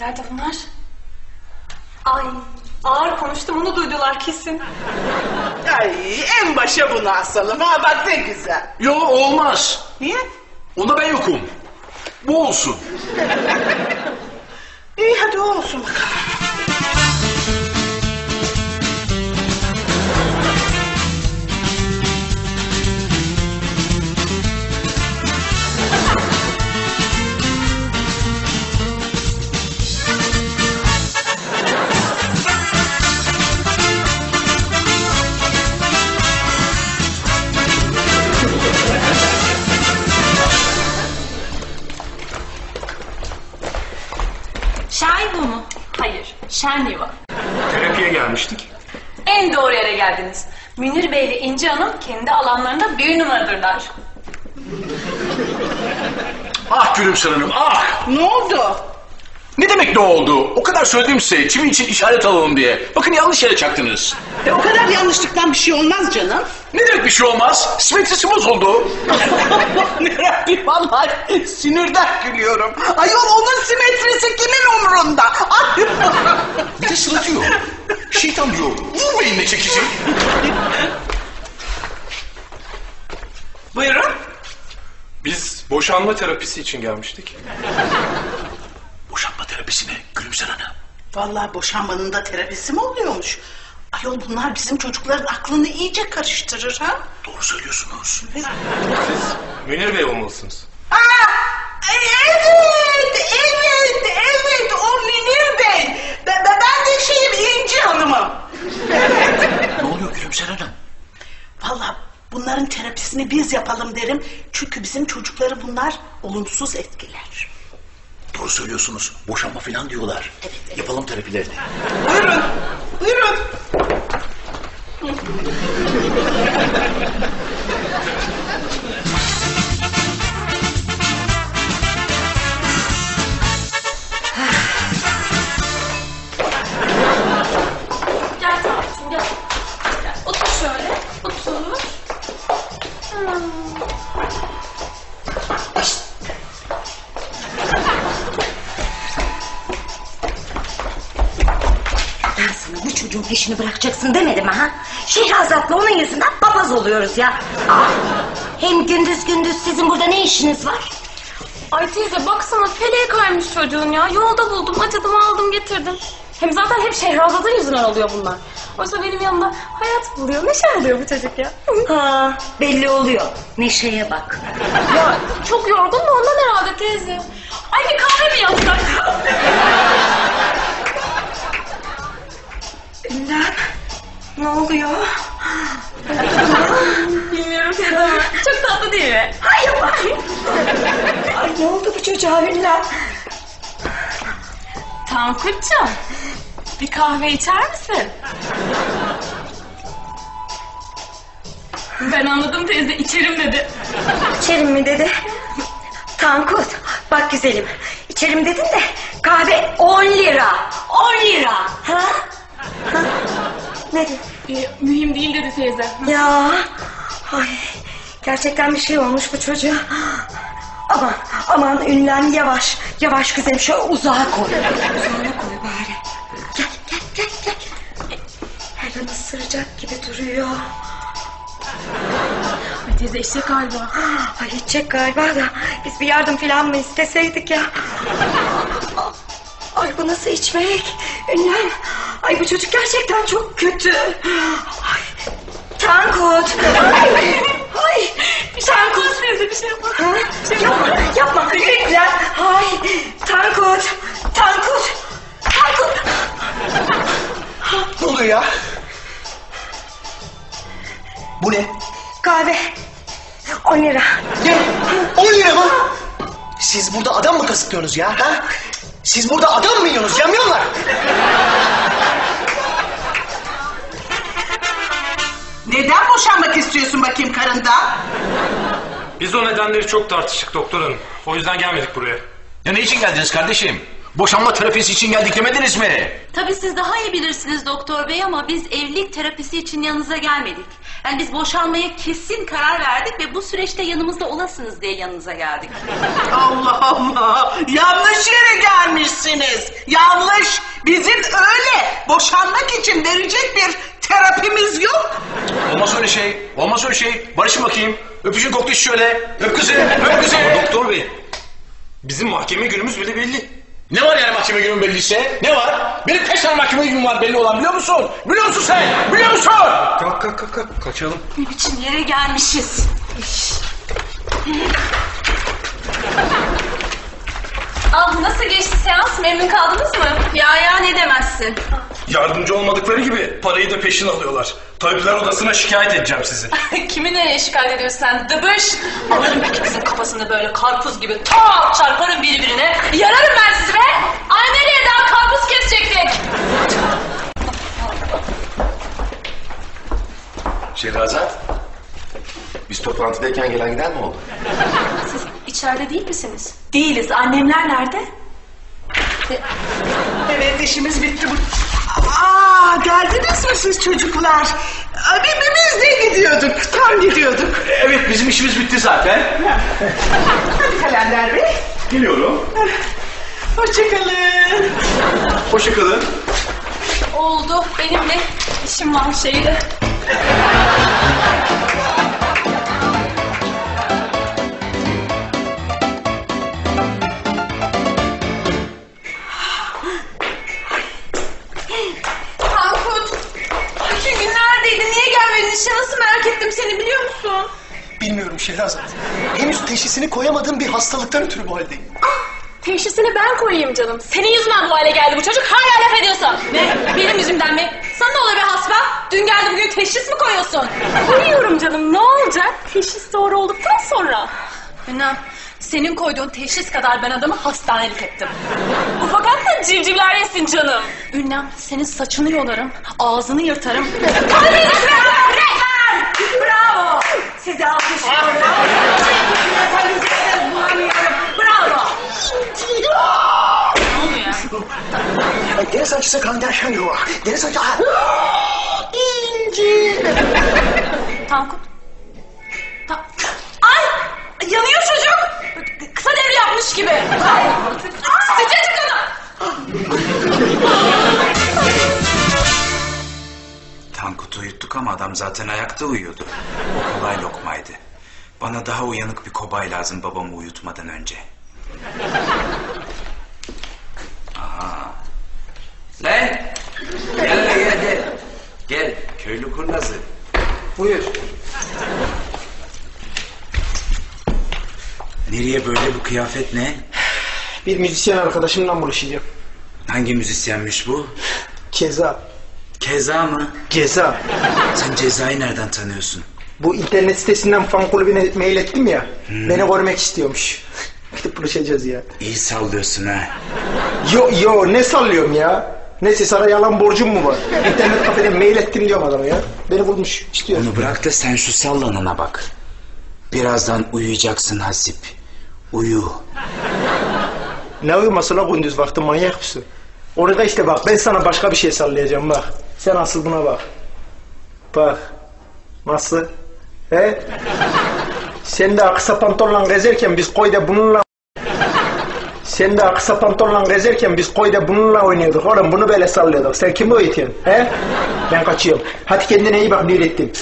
Speaker 9: Nerede bunlar? Ay ağır konuştum onu duydular kesin.
Speaker 7: Ay en başa bunu asalım ha bak ne güzel.
Speaker 6: Yo olmaz.
Speaker 7: Niye?
Speaker 6: Onda ben yokum. Bu olsun.
Speaker 7: İyi hadi o olsun bakalım.
Speaker 1: Bu mu? Hayır. Şen yuva.
Speaker 5: Terapiye gelmiştik.
Speaker 1: En doğru yere geldiniz. Münir Bey ile İnci Hanım kendi alanlarında bir numaradırlar.
Speaker 6: Ah Gülümser Hanım, ah!
Speaker 7: Ne oldu?
Speaker 6: Ne demek ne oldu? O kadar söyledim size, çivi için işaret alalım diye. Bakın yanlış yere çaktınız.
Speaker 7: E, o kadar yanlışlıktan bir şey olmaz canım.
Speaker 6: Ne demek bir şey olmaz? Simetrisi bozuldu.
Speaker 7: ne Rabbi vallahi sinirden gülüyorum. Ayol onun simetrisi kimin umrunda? Ay.
Speaker 6: Bir de sırıtıyor. Şeytan diyor, vur beyinle çekici.
Speaker 7: Buyurun.
Speaker 12: Biz boşanma terapisi için gelmiştik.
Speaker 7: Vallahi boşanmanın da terapisi mi oluyormuş? Ayol bunlar bizim çocukların aklını iyice karıştırır ha.
Speaker 6: Doğru söylüyorsunuz.
Speaker 12: Münir Bey olmalısınız.
Speaker 7: Aa, evet, evet, evet o Münir Bey. Ben, ben, de şeyim İnci Hanım'ım.
Speaker 6: Ne oluyor Gülümser Hanım?
Speaker 7: Vallahi bunların terapisini biz yapalım derim. Çünkü bizim çocukları bunlar olumsuz etkiler.
Speaker 6: Doğru söylüyorsunuz. Boşanma falan diyorlar. Yapalım terapilerini.
Speaker 7: Buyurun, buyurun.
Speaker 9: Gel tatlım gel. Gel, Otur şöyle. Otur. Hmm.
Speaker 13: Çocuğun peşini bırakacaksın demedim mi ha? Şehrazat'la onun yüzünden papaz oluyoruz ya. Aa, hem gündüz gündüz sizin burada ne işiniz var?
Speaker 9: Ay teyze baksana feleğe kaymış çocuğun ya. Yolda buldum acıdım aldım getirdim. Hem zaten hep Şehrazat'ın yüzünden oluyor bunlar. Oysa benim yanımda hayat buluyor, neşe buluyor bu çocuk ya.
Speaker 13: Ha, belli oluyor. Neşeye bak.
Speaker 9: ya çok yorgun mu ondan herhalde teyze. Ay bir kahve mi yapsak?
Speaker 13: Ünlem, ne oluyor?
Speaker 9: Bilmiyorum teyze ama çok tatlı değil mi?
Speaker 13: Hayır bak. Ay ne oldu bu çocuğa Ünlem?
Speaker 9: Tankut'cum bir kahve içer misin? Ben anladım teyze içerim dedi.
Speaker 13: İçerim mi dedi? Tankut, bak güzelim. İçerim dedin de kahve 10 lira. 10 lira. Ha? Ne?
Speaker 9: Ee, mühim değil dedi teyze.
Speaker 13: Ya, ay, gerçekten bir şey olmuş bu çocuğa. Aman, aman ünlem yavaş, yavaş güzelim şöyle uzağa koy. Uzağa koy bari. Gel, gel, gel, gel. Her an ısıracak gibi duruyor.
Speaker 9: Ay teyze içecek galiba.
Speaker 13: Ay içecek galiba da biz bir yardım falan mı isteseydik ya. Ay bu nasıl içmek? Ünlem. Ay bu çocuk gerçekten çok kötü. Ay, Tankut. Ay, ay. Tankut.
Speaker 9: Bir şey yapma.
Speaker 13: Ha? Yapma, yapma. Ünlem. Ay, Tankut. Tankut. Tankut.
Speaker 10: Ne oluyor ya? Bu ne?
Speaker 13: Kahve. 10 lira.
Speaker 10: Ne? 10 lira mı? Siz burada adam mı kasıtlıyorsunuz ya? Ha? Siz burada adam mı yiyorsunuz yamyamlar?
Speaker 7: Neden boşanmak istiyorsun bakayım karından?
Speaker 12: Biz o nedenleri çok tartıştık doktor hanım. O yüzden gelmedik buraya.
Speaker 6: Ya ne için geldiniz kardeşim? Boşanma terapisi için geldik demediniz mi?
Speaker 1: Tabii siz daha iyi bilirsiniz doktor bey ama biz evlilik terapisi için yanınıza gelmedik. Yani biz boşanmaya kesin karar verdik ve bu süreçte yanımızda olasınız diye yanınıza geldik.
Speaker 7: Allah Allah! Yanlış yere gelmişsiniz. Yanlış. Bizim öyle boşanmak için verecek bir terapimiz yok.
Speaker 6: Olmaz öyle şey. Olmaz öyle şey. Barışın bakayım. Öpüşün koktu şöyle. Öp kızı. Öp kızı.
Speaker 12: Ama doktor bey, bizim mahkeme günümüz bile belli.
Speaker 6: Ne var yani mahkeme günün belliyse? Ne var? Benim kaç tane mahkeme günüm var belli olan biliyor musun? Biliyor musun sen? Biliyor musun?
Speaker 12: Kalk kalk kalk kalk, kaçalım.
Speaker 1: Ne biçim yere gelmişiz.
Speaker 9: Abi nasıl geçti seans? Memnun kaldınız mı?
Speaker 1: Ya ya ne demezsin.
Speaker 12: Yardımcı olmadıkları gibi parayı da peşin alıyorlar. Tabipler odasına şikayet edeceğim sizi.
Speaker 9: Kimi nereye şikayet ediyorsun sen? Dıbış! Alırım ikinizin kafasını böyle karpuz gibi tak çarparım birbirine. Yararım ben sizi be! Ay nereye daha karpuz kesecektik?
Speaker 2: Şehrazat. Biz toplantıdayken gelen giden mi oldu?
Speaker 9: Siz içeride değil misiniz?
Speaker 1: Değiliz. Annemler nerede?
Speaker 7: Evet işimiz bitti. bu- Aa geldiniz mi siz çocuklar? Biz, biz de gidiyorduk. Tam gidiyorduk.
Speaker 6: Evet bizim işimiz bitti zaten.
Speaker 7: Hadi Kalender Bey.
Speaker 6: Geliyorum.
Speaker 7: Hoşçakalın.
Speaker 6: Hoşçakalın.
Speaker 9: Oldu. Benim de işim var şeyde.
Speaker 1: İşte nasıl merak ettim seni biliyor musun?
Speaker 14: Bilmiyorum Şehrazat. Henüz teşhisini koyamadığım bir hastalıktan ötürü bu haldeyim.
Speaker 1: Teşhisini ben koyayım canım. Senin yüzünden bu hale geldi bu çocuk. Hala laf ediyorsun. Ne? Benim yüzümden mi? Sana ne oluyor be hasba? Dün geldi bugün teşhis mi koyuyorsun? Koyuyorum canım. Ne olacak? Teşhis doğru olduktan sonra. Ünlem, senin koyduğun teşhis kadar ben adamı hastanelik ettim. Bu fakat da civcivler yesin canım. Ünlem, senin saçını yolarım, ağzını yırtarım. Kalbini kırarım. Bravo. Size alkışlıyorum. Bravo. Ne oluyor?
Speaker 14: Deniz acısı kandan şanıyor. Deniz acısı... İnci.
Speaker 1: Tankut. Ta Ay! Yanıyor çocuk. Kısa devre yapmış gibi. Ay! Sıcacık ana.
Speaker 5: Tankut'u uyuttuk ama adam zaten ayakta uyuyordu. O kolay lokmaydı. Bana daha uyanık bir kobay lazım babamı uyutmadan önce. Aha. Lan! Gel lan gel gel. Gel köylü kurnazı.
Speaker 4: Buyur.
Speaker 5: Nereye böyle bu kıyafet ne?
Speaker 4: Bir müzisyen arkadaşımla buluşacağım.
Speaker 5: Hangi müzisyenmiş bu?
Speaker 4: Keza.
Speaker 5: Keza mı?
Speaker 4: Ceza.
Speaker 5: Sen cezayı nereden tanıyorsun?
Speaker 4: Bu internet sitesinden fan kulübüne mail ettim ya. Beni görmek istiyormuş. Gidip buluşacağız ya.
Speaker 5: İyi sallıyorsun ha.
Speaker 4: Yo yo ne sallıyorum ya? Neyse sana yalan borcum mu var? İnternet kafeden mail ettim diyorum adama ya. Beni bulmuş istiyor.
Speaker 5: Onu bırak da sen şu sallanana bak. Birazdan uyuyacaksın Hasip. Uyu.
Speaker 4: Ne uyuması la gündüz vakti manyak mısın? Orada işte bak ben sana başka bir şey sallayacağım bak. Sen asıl buna bak. Bak. Nasıl? He? Sen de kısa pantolonla gezerken biz koyda bununla... Sen de kısa pantolonla gezerken biz koyda bununla oynuyorduk oğlum bunu böyle sallıyorduk. Sen kimi uyutuyorsun? He? Ben kaçıyorum. Hadi kendine iyi bak Nurettin.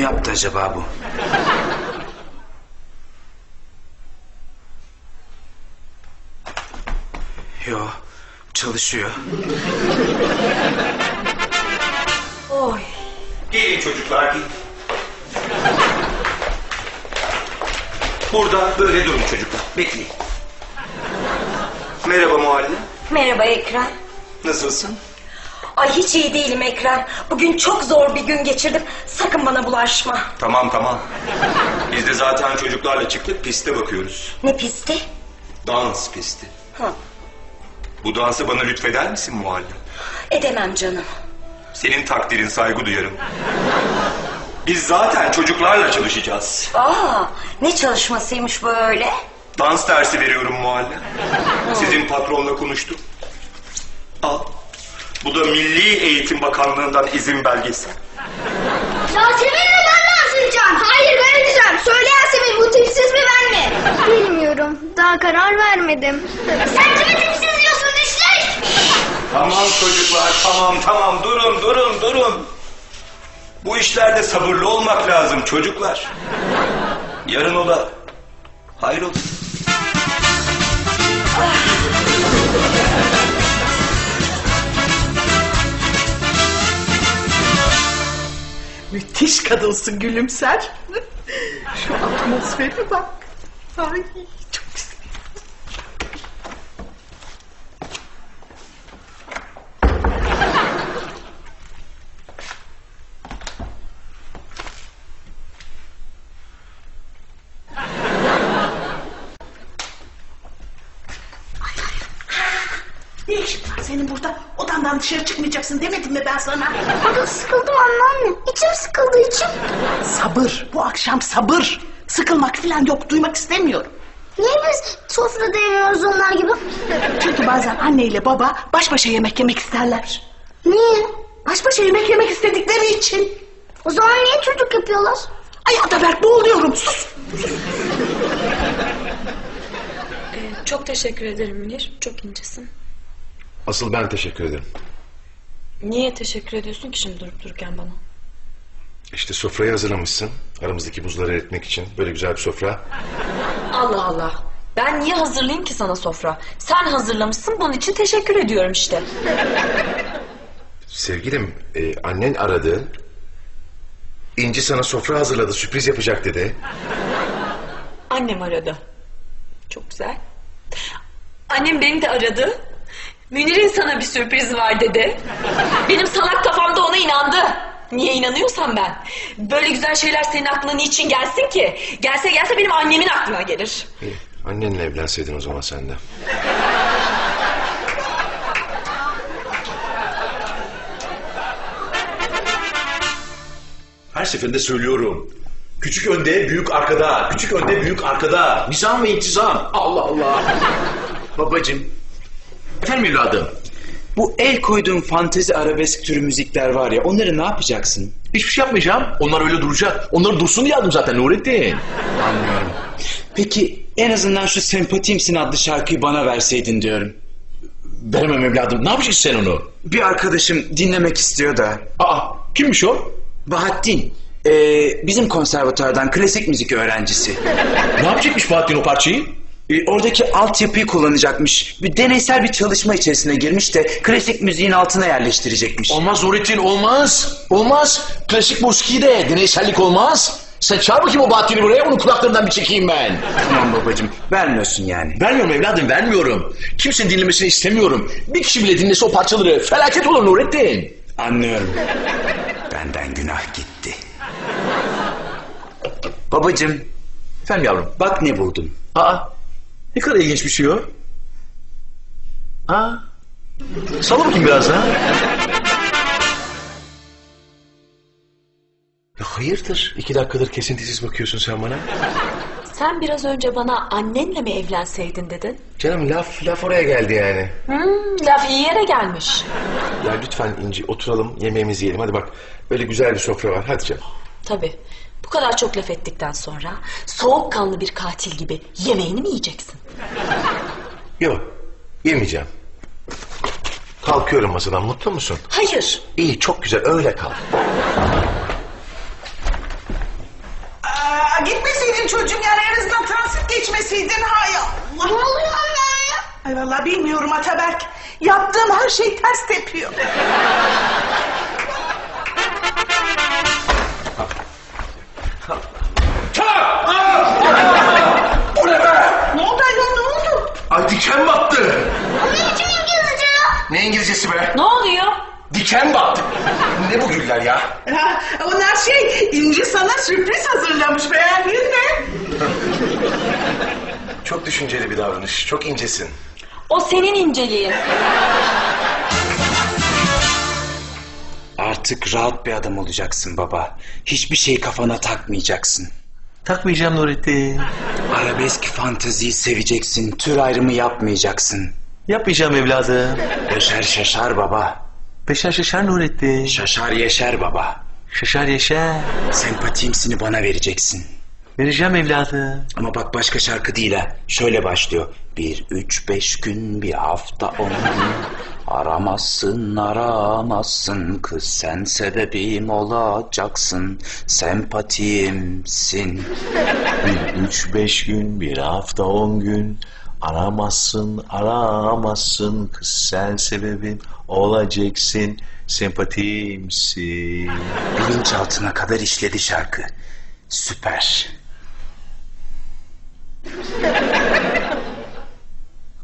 Speaker 5: Mu yaptı acaba bu? Yo, çalışıyor.
Speaker 13: Oy.
Speaker 15: Gelin çocuklar gelin. Burada böyle durun çocuklar. Bekleyin. Merhaba muallim.
Speaker 13: Merhaba Ekrem.
Speaker 15: Nasılsın?
Speaker 13: Ay hiç iyi değilim Ekrem. Bugün çok zor bir gün geçirdim. Sakın bana bulaşma.
Speaker 15: Tamam tamam. Biz de zaten çocuklarla çıktık piste bakıyoruz.
Speaker 13: Ne pisti?
Speaker 15: Dans pisti.
Speaker 13: Ha,
Speaker 15: Bu dansı bana lütfeder misin muallim?
Speaker 13: edemem canım.
Speaker 15: Senin takdirin saygı duyarım. Biz zaten çocuklarla çalışacağız.
Speaker 13: Aa, ne çalışmasıymış böyle?
Speaker 15: Dans dersi veriyorum muallim. Sizin patronla konuştum. Al. Bu da Milli Eğitim Bakanlığı'ndan izin belgesi.
Speaker 16: Yasemin'le ben dans edeceğim. Hayır ben edeceğim. Söyle Yasemin bu tipsiz mi ben mi? Bilmiyorum. Daha karar vermedim. Sen kimi tipsiz diyorsun düşler?
Speaker 15: Tamam çocuklar tamam tamam durun durun durun. Bu işlerde sabırlı olmak lazım çocuklar. Yarın ola. Hayrola.
Speaker 7: Müthiş kadınsın gülümser. Şu atmosfere bak. Ay çok güzel. Ne işin var senin burada? Odandan dışarı çıkmayacaksın demedim mi ben sana?
Speaker 16: Burada sıkıldım anneanne. İçim sıkıldı içim.
Speaker 7: Sabır. Bu akşam sabır. Sıkılmak falan yok. Duymak istemiyorum.
Speaker 16: Niye biz sofrada yemiyoruz onlar gibi?
Speaker 7: Çünkü bazen anne ile baba baş başa yemek yemek isterler.
Speaker 16: Niye?
Speaker 7: Baş başa yemek yemek istedikleri için.
Speaker 16: O zaman niye çocuk yapıyorlar?
Speaker 7: Ay Ataberk boğuluyorum sus.
Speaker 1: Çok teşekkür ederim Münir. Çok incesin.
Speaker 2: Asıl ben teşekkür ederim.
Speaker 1: Niye teşekkür ediyorsun ki şimdi durup dururken bana?
Speaker 2: İşte sofrayı hazırlamışsın. Aramızdaki buzları eritmek için. Böyle güzel bir sofra.
Speaker 1: Allah Allah. Ben niye hazırlayayım ki sana sofra? Sen hazırlamışsın bunun için teşekkür ediyorum işte.
Speaker 2: Sevgilim e, annen aradı. İnci sana sofra hazırladı sürpriz yapacak dedi.
Speaker 1: Annem aradı. Çok güzel. Annem beni de aradı. Münir'in sana bir sürprizi var dedi. Benim salak kafamda ona inandı. Niye inanıyorsam ben. Böyle güzel şeyler senin aklına niçin gelsin ki? Gelse gelse benim annemin aklına gelir.
Speaker 2: İyi, annenle evlenseydin o zaman sen de.
Speaker 6: Her seferinde söylüyorum. Küçük önde, büyük arkada. Küçük önde, büyük arkada. Nizam ve intizam. Allah Allah.
Speaker 5: Babacım,
Speaker 6: Efendim evladım.
Speaker 5: bu el koyduğun fantezi arabesk türü müzikler var ya onları ne yapacaksın?
Speaker 6: Hiçbir şey yapmayacağım. Onlar öyle duracak. Onları dursun diye aldım zaten Nurettin.
Speaker 5: Anlıyorum. Peki en azından şu Sempatimsin adlı şarkıyı bana verseydin diyorum.
Speaker 6: Veremem evladım. Ne yapacaksın sen onu?
Speaker 5: Bir arkadaşım dinlemek istiyor da.
Speaker 6: Aa, kimmiş o?
Speaker 5: Bahattin. Ee, bizim konservatuardan klasik müzik öğrencisi.
Speaker 6: Ne yapacakmış Bahattin o parçayı?
Speaker 5: Ee, oradaki altyapıyı kullanacakmış. Bir deneysel bir çalışma içerisine girmiş de klasik müziğin altına yerleştirecekmiş.
Speaker 6: Olmaz Nurettin olmaz. Olmaz. Klasik musiki de deneysellik olmaz. Sen çağır bakayım o Bahattin'i buraya onun kulaklarından bir çekeyim ben.
Speaker 5: Tamam babacığım vermiyorsun yani.
Speaker 6: Vermiyorum evladım vermiyorum. Kimsenin dinlemesini istemiyorum. Bir kişi bile dinlese o parçaları felaket olur Nurettin.
Speaker 5: Anlıyorum. Benden günah gitti. Babacığım
Speaker 6: Efendim yavrum.
Speaker 5: bak ne buldum.
Speaker 6: Aa ne kadar ilginç bir şey o. Aa. Salla bakayım biraz daha.
Speaker 2: Ya hayırdır? İki dakikadır kesintisiz bakıyorsun sen bana.
Speaker 1: Sen biraz önce bana annenle mi evlenseydin dedin?
Speaker 2: Canım laf laf oraya geldi yani.
Speaker 1: Hmm, laf iyi yere gelmiş.
Speaker 2: Ya lütfen İnci oturalım yemeğimizi yiyelim. Hadi bak böyle güzel bir sofra var. Hadi canım.
Speaker 1: Tabii. Bu kadar çok laf ettikten sonra soğukkanlı bir katil gibi yemeğini mi yiyeceksin?
Speaker 2: Yok yemeyeceğim. Kalkıyorum masadan mutlu musun?
Speaker 1: Hayır.
Speaker 2: İyi çok güzel öyle kal.
Speaker 7: Aa, gitmeseydin çocuğum yani en azından transit geçmeseydin hay Allah. Ne oluyor anne? Ay vallahi bilmiyorum Ataberk. Yaptığım her şey ters tepiyor.
Speaker 6: O ne be?
Speaker 7: Ne oldu ayol ne oldu?
Speaker 6: Ay diken battı.
Speaker 16: Ne biçim İngilizce ya?
Speaker 2: Ne İngilizcesi be?
Speaker 1: Ne oluyor?
Speaker 6: Diken battı.
Speaker 2: Ne bu güller ya?
Speaker 7: Ha, onlar şey İnci sana sürpriz hazırlamış beğendin mi?
Speaker 2: Çok düşünceli bir davranış. Çok incesin.
Speaker 1: O senin inceliğin.
Speaker 5: Artık rahat bir adam olacaksın baba. Hiçbir şeyi kafana takmayacaksın.
Speaker 6: Takmayacağım Nurettin.
Speaker 5: Arabesk fanteziyi seveceksin. Tür ayrımı yapmayacaksın.
Speaker 6: Yapmayacağım evladım.
Speaker 5: Yaşar şaşar baba.
Speaker 6: Beşer şaşar Nurettin.
Speaker 5: Şaşar yeşer baba.
Speaker 6: Şaşar yaşar.
Speaker 5: Sempatimsini bana vereceksin.
Speaker 6: Vereceğim evladım.
Speaker 5: Ama bak başka şarkı değil ha. Şöyle başlıyor. Bir, üç, beş gün, bir hafta, on gün. Aramazsın, aramazsın. Kız sen sebebim olacaksın. Sempatimsin.
Speaker 6: Bir üç beş gün, bir hafta on gün. Aramazsın, aramazsın. Kız sen sebebim olacaksın. Sempatimsin.
Speaker 5: Bilinçaltına kadar işledi şarkı. Süper.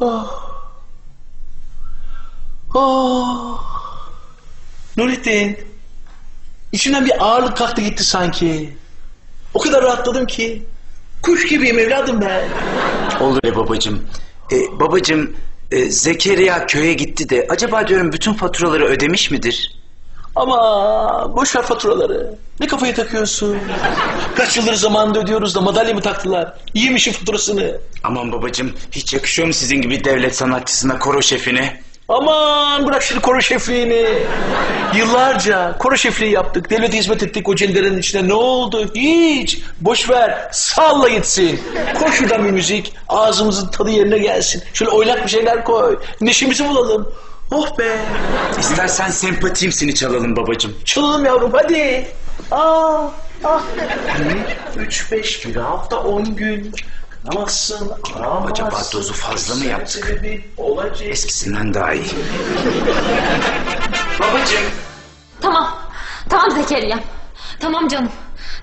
Speaker 6: Oh. Nurettin. İçimden bir ağırlık kalktı gitti sanki. O kadar rahatladım ki. Kuş gibiyim evladım ben.
Speaker 5: Olur be babacım. E, babacım e, Zekeriya köye gitti de acaba diyorum bütün faturaları ödemiş midir?
Speaker 6: Ama boş ver faturaları. Ne kafayı takıyorsun? Kaç yıldır zamanında ödüyoruz da madalya mı taktılar? Yemişin faturasını.
Speaker 5: Aman babacım hiç yakışıyor mu sizin gibi devlet sanatçısına koro şefine?
Speaker 6: Aman bırak şimdi koro şefliğini. Yıllarca koro şefliği yaptık. Devlete hizmet ettik o cenderenin içine. Ne oldu? Hiç. Boş ver. Salla gitsin. Koy şuradan bir müzik. Ağzımızın tadı yerine gelsin. Şöyle oynak bir şeyler koy. Neşemizi bulalım. Oh be.
Speaker 5: İstersen sempatimsini çalalım babacım.
Speaker 6: Çalalım yavrum hadi. Aa, ah. Bir, üç, beş, bir hafta, on gün. Aramazsın, aramazsın.
Speaker 5: Acaba dozu fazla mı yaptık?
Speaker 6: Olacak.
Speaker 5: Eskisinden daha iyi.
Speaker 6: Babacığım.
Speaker 3: Tamam. Tamam Zekeriya. Tamam canım.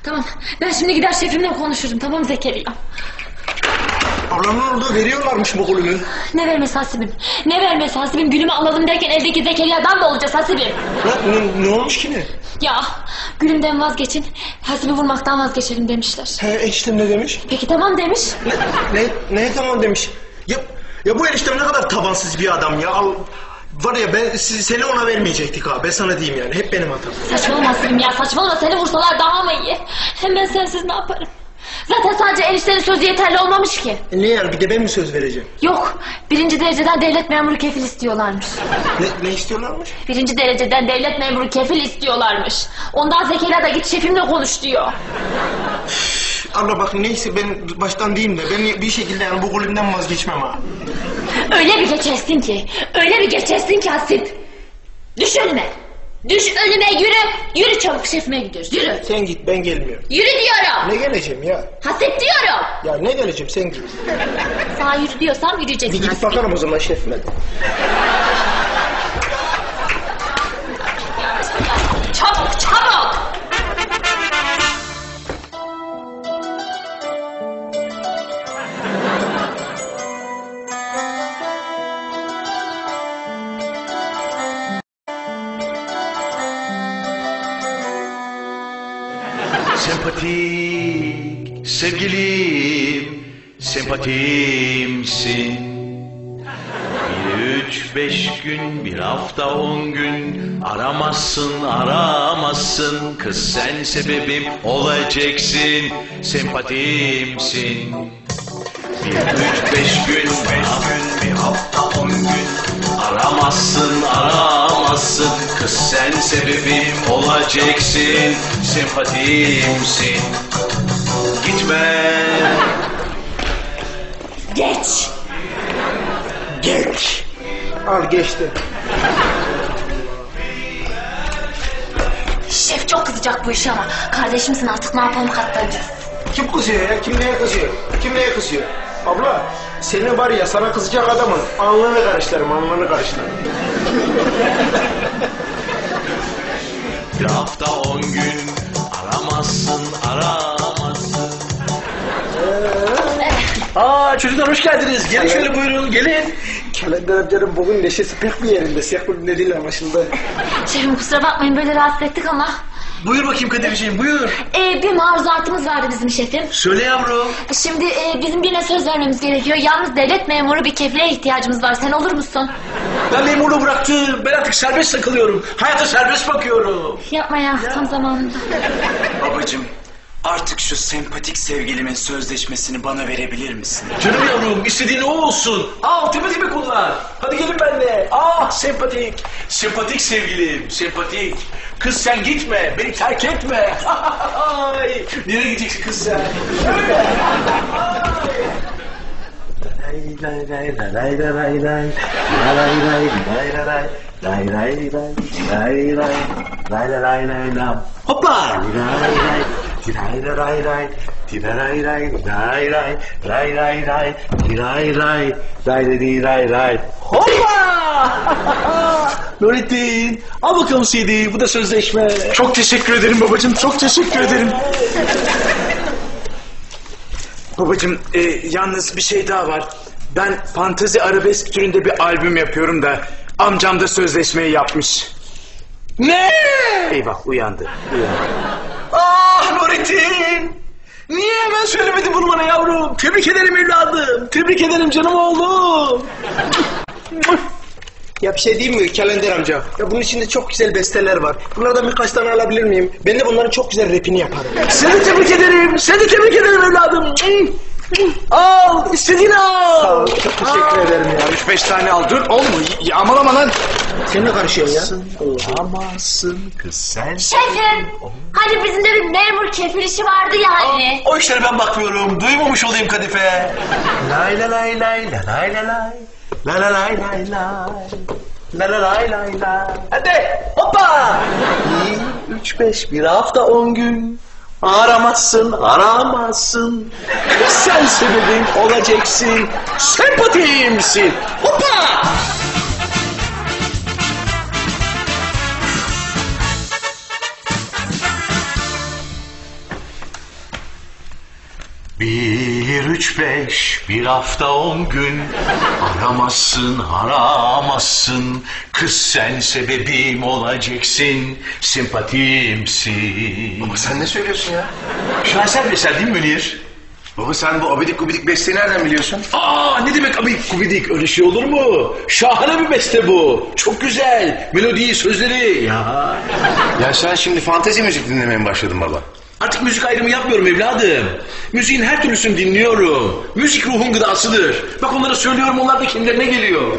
Speaker 3: Tamam. Ben şimdi gider şefimle konuşurum. Tamam Zekeriya.
Speaker 4: Ablam ne oldu? Veriyorlarmış bu kulübü.
Speaker 3: Ne vermesi hasibim? Ne vermesi hasibim? Gülümü alalım derken eldeki Zekeriya'dan mı olacağız hasibim?
Speaker 4: Ne, ne, ne olmuş ki ne?
Speaker 3: Ya gülümden vazgeçin. Hasibi vurmaktan vazgeçelim demişler.
Speaker 4: He eniştem ne demiş?
Speaker 3: Peki tamam demiş.
Speaker 4: Ne, ne, ne tamam demiş. Ya, ya bu eniştem ne kadar tabansız bir adam ya. Al, var ya ben siz- seni ona vermeyecektik ha. Ben sana diyeyim yani. Hep benim hatam.
Speaker 3: Saçmalama hasibim ya saçmalama. Seni vursalar daha mı iyi? Hem ben sensiz ne yaparım? Zaten sadece eniştenin sözü yeterli olmamış ki.
Speaker 4: E ne yani bir de ben mi söz vereceğim?
Speaker 3: Yok. Birinci dereceden devlet memuru kefil istiyorlarmış.
Speaker 4: Ne, ne istiyorlarmış?
Speaker 3: Birinci dereceden devlet memuru kefil istiyorlarmış. Ondan Zekeriya da git şefimle konuş diyor.
Speaker 4: Abla bak neyse ben baştan diyeyim de ben bir şekilde yani bu kulübden vazgeçmem ha.
Speaker 3: Öyle bir geçersin ki, öyle bir geçersin ki Hasip. Düş önüme. Düş önüme yürü. Yürü çabuk şefime gidiyoruz yürü.
Speaker 4: Sen git ben gelmiyorum.
Speaker 3: Yürü diyorum.
Speaker 4: Ne geleceğim ya?
Speaker 3: Hasip diyorum.
Speaker 4: Ya ne geleceğim sen git.
Speaker 3: Sana yürü diyorsam yürüyeceksin
Speaker 4: Bir gidip
Speaker 3: Hasip.
Speaker 4: bakarım o zaman şefime.
Speaker 6: Sempatik sevgilim, sempatimsin. Bir üç beş gün, bir hafta on gün aramazsın, aramazsın. Kız sen sebebim olacaksın, sempatimsin. Bir üç beş gün, bir hafta on gün aramazsın, aramazsın. Kız sen sebebim olacaksın, sempatimsin. Gitme.
Speaker 3: Geç.
Speaker 4: Geç. Al geçti.
Speaker 3: Şef çok kızacak bu işe ama. Kardeşimsin artık ne yapalım katlanacağız.
Speaker 4: Kim kızıyor ya? Kim neye kızıyor? Kim neye kızıyor? Abla seni var ya sana kızacak adamın alnını karıştırırım alnını karıştırırım.
Speaker 6: Bir hafta on gün aramazsın, aramazsın. Aa çocuklar hoş geldiniz. Gelin şöyle buyurun gelin.
Speaker 4: Kalender amcanın bugün neşesi pek bir yerinde. Siyah kulübünde değil anlaşıldı.
Speaker 3: Şefim kusura bakmayın böyle rahatsız ettik ama.
Speaker 6: Buyur bakayım Kadir'ciğim buyur.
Speaker 3: Ee, bir maruzatımız vardı bizim şefim.
Speaker 6: Söyle yavrum.
Speaker 3: Şimdi e, bizim birine söz vermemiz gerekiyor. Yalnız devlet memuru bir kefile ihtiyacımız var. Sen olur musun?
Speaker 6: Ben memurluğu bıraktım. Ben artık serbest takılıyorum. Hayata serbest bakıyorum.
Speaker 3: Yapma ya tam zamanında.
Speaker 5: Babacım artık şu sempatik sevgilimin sözleşmesini bana verebilir misin?
Speaker 6: Canım yavrum istediğin o olsun. Al tepe tepe kullan. Hadi gelin benimle. Ah sempatik. Sempatik sevgilim. Sempatik. Kız sen gitme. Beni terk etme. Ay, Nereye gideceksin kız sen? Şöyle. Hoppa. Hoppa! Nurettin, al bakalım CD, bu da sözleşme.
Speaker 5: Çok teşekkür ederim babacım çok teşekkür ederim. Babacım e, yalnız bir şey daha var. Ben fantezi arabesk türünde bir albüm yapıyorum da amcam da sözleşmeyi yapmış.
Speaker 6: Ne?
Speaker 5: Eyvah uyandı. uyandı.
Speaker 6: Ah Nurettin! Niye hemen söylemedin bunu bana yavrum? Tebrik ederim evladım. Tebrik ederim canım oğlum.
Speaker 4: Ya bir şey diyeyim mi Kalender amca? Ya bunun içinde çok güzel besteler var. Bunlardan birkaç tane alabilir miyim? Ben de bunların çok güzel rapini yaparım.
Speaker 6: Seni tebrik ederim. Seni tebrik ederim evladım. Al, istediğini al.
Speaker 4: Sağ ol, çok teşekkür ederim ya.
Speaker 5: Üç beş tane al dur oğlum yağmalama lan.
Speaker 4: Sen ne karışıyorsun ya?
Speaker 6: Amasın kız sen.
Speaker 3: Şefim. Hani bizim de bir memur kefil işi vardı ya hani.
Speaker 6: O işlere ben bakmıyorum. Duymamış olayım Kadife. Lay la lay lay la lay la lay. La la lay lay lay. La la lay lay lay. Hadi hoppa. Bir, üç, beş, bir hafta on gün. Aramazsın, aramazsın. Sen sebebim olacaksın. Sempatimsin. Hoppa! Bir üç beş bir hafta on gün aramazsın aramazsın kız sen sebebim olacaksın sempatimsin.
Speaker 2: Baba sen ne söylüyorsun ya?
Speaker 6: Şaheser bir eser değil mi Münir?
Speaker 2: Baba sen bu abidik gubidik besteyi nereden biliyorsun?
Speaker 6: Aa ne demek abidik kubidik öyle şey olur mu? Şahane bir beste bu. Çok güzel. Melodiyi, sözleri. Ya.
Speaker 2: Ya sen şimdi fantezi müzik dinlemeye mi başladın baba?
Speaker 6: Artık müzik ayrımı yapmıyorum evladım. Müziğin her türlüsünü dinliyorum. Müzik ruhun gıdasıdır. Bak onlara söylüyorum onlar da kendilerine geliyor.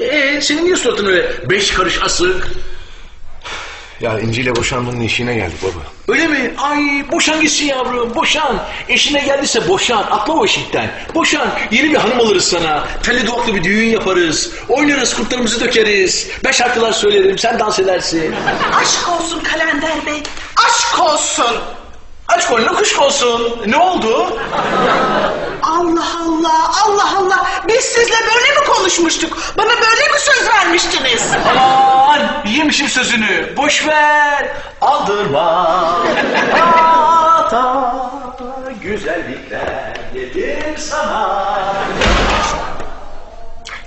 Speaker 6: Ee, senin niye suratın öyle beş karış asık?
Speaker 2: Ya İnci ile boşanmanın eşiğine geldik baba.
Speaker 6: Öyle mi? Ay boşan gitsin yavrum boşan. Eşine geldiyse boşan. Atla o eşikten. Boşan. Yeni bir hanım alırız sana. Telli duvaklı bir düğün yaparız. Oynarız kurtlarımızı dökeriz. Ben şarkılar söylerim sen dans edersin.
Speaker 7: Aşk olsun Kalender Bey. Aşk olsun.
Speaker 6: Aç kolunu kuş olsun. Ne oldu?
Speaker 7: Allah Allah, Allah Allah. Biz sizle böyle mi konuşmuştuk? Bana böyle mi söz vermiştiniz?
Speaker 6: Aman yemişim sözünü. Boş ver. Aldırma. Ata güzellikler gelir sana.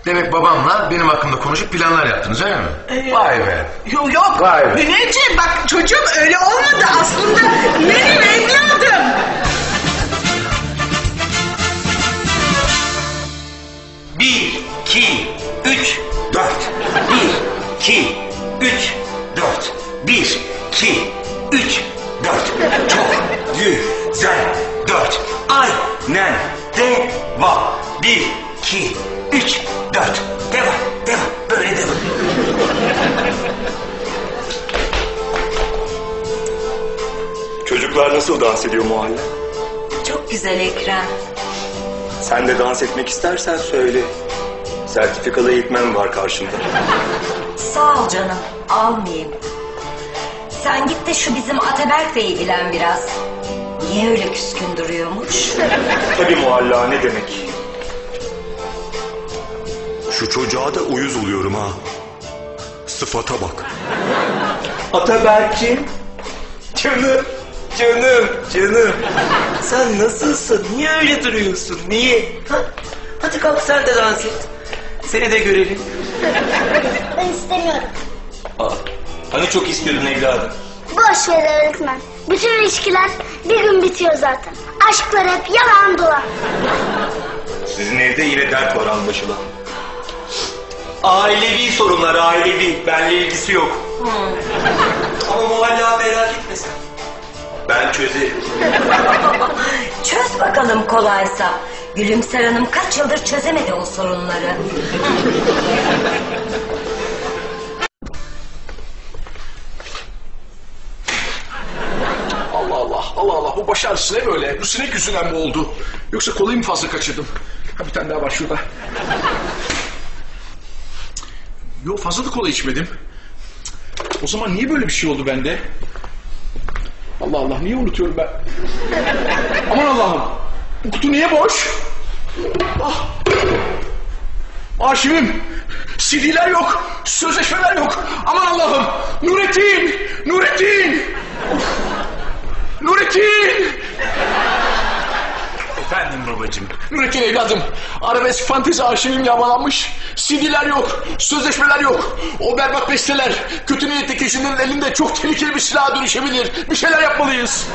Speaker 2: Demek babamla benim hakkımda konuşup planlar yaptınız öyle mi? Vay be.
Speaker 7: Yok yok.
Speaker 2: Vay be.
Speaker 7: Münirciğim bak çocuğum öyle olmadı aslında. Benim evladım.
Speaker 12: Bir, iki, üç, dört. Bir, iki, üç, dört. Bir, iki, üç, dört. Çok güzel. Dört. Aynen. Devam. Bir, iki, üç, dört. Devam, devam. Böyle devam.
Speaker 15: Çocuklar nasıl dans ediyor muhalle?
Speaker 13: Çok güzel Ekrem.
Speaker 15: Sen de dans etmek istersen söyle. Sertifikalı eğitmen var karşında.
Speaker 13: Sağ ol canım. Almayayım. Sen git de şu bizim Ataberk'le ilgilen biraz. Niye öyle küskün duruyormuş?
Speaker 15: Tabii muhalla ne demek? Şu çocuğa da uyuz oluyorum ha. Sıfata bak.
Speaker 10: Ataberk'cim. Canım, canım, canım. Sen nasılsın? Niye öyle duruyorsun? Niye? Ha? Hadi kalk sen de dans et. Seni de görelim.
Speaker 16: Ben istemiyorum.
Speaker 15: Aa, hani çok istiyordun evladım?
Speaker 16: Boş ver öğretmen. Bütün ilişkiler bir gün bitiyor zaten. Aşklar hep yalan dolan.
Speaker 15: Sizin evde yine dert var anlaşılan. Ailevi sorunlar ailevi. Benle ilgisi yok. Ama muhalla merak etme sen. Ben çözerim.
Speaker 13: Çöz bakalım kolaysa. Gülümser Hanım kaç yıldır çözemedi o sorunları.
Speaker 6: Allah Allah, Allah Allah. Bu baş ağrısı ne böyle? Bu sinek yüzünden mi oldu? Yoksa kolayı mı fazla kaçırdım? Ha bir tane daha var şurada. Yok fazla da kola içmedim. O zaman niye böyle bir şey oldu bende? Allah Allah niye unutuyorum ben? Aman Allah'ım. Bu kutu niye boş? Ah. Arşivim. CD'ler yok. Sözleşmeler yok. Aman Allah'ım. Nurettin. Nurettin. Nurettin!
Speaker 5: Babacığım.
Speaker 6: Nurettin evladım, arabesk fantezi arşivim yağmalanmış. CD'ler yok, sözleşmeler yok. O berbat besteler, kötü niyetli kişinin elinde çok tehlikeli bir silaha dönüşebilir. Bir şeyler yapmalıyız.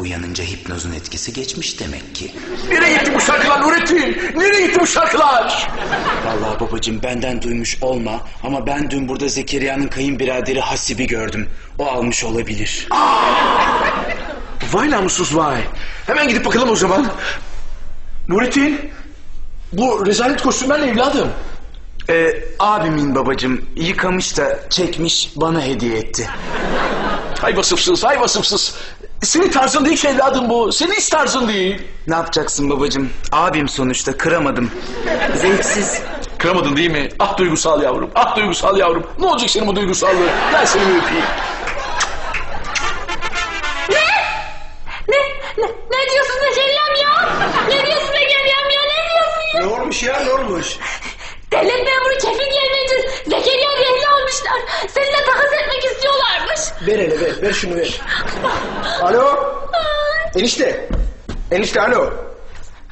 Speaker 5: Uyanınca hipnozun etkisi geçmiş demek ki.
Speaker 6: Nereye gitti bu şarkılar Nurettin? Nereye gitti bu şarkılar?
Speaker 5: Vallahi babacığım benden duymuş olma ama ben dün burada Zekeriya'nın kayınbiraderi Hasib'i gördüm. O almış olabilir.
Speaker 6: Vay namussuz vay. Hemen gidip bakalım o zaman. Nurettin, bu rezalet kostümlerle evladım.
Speaker 5: Ee, abimin babacığım yıkamış da çekmiş bana hediye etti.
Speaker 6: Hay vasıfsız, hay vasıfsız. Senin tarzın değil ki evladım bu. Senin hiç tarzın değil.
Speaker 5: Ne yapacaksın babacığım? Abim sonuçta kıramadım. Zevksiz.
Speaker 6: Kıramadın değil mi? Ah duygusal yavrum, ah duygusal yavrum. Ne olacak senin bu duygusallığın? Gel seni öpeyim.
Speaker 4: olmuş ya ne olmuş?
Speaker 3: Devlet memuru kefil yemeyeceğiz. Zekeriya Vehli almışlar. Seninle takas etmek istiyorlarmış.
Speaker 4: Ver hele ver. Ver şunu ver. alo. Enişte. Enişte alo.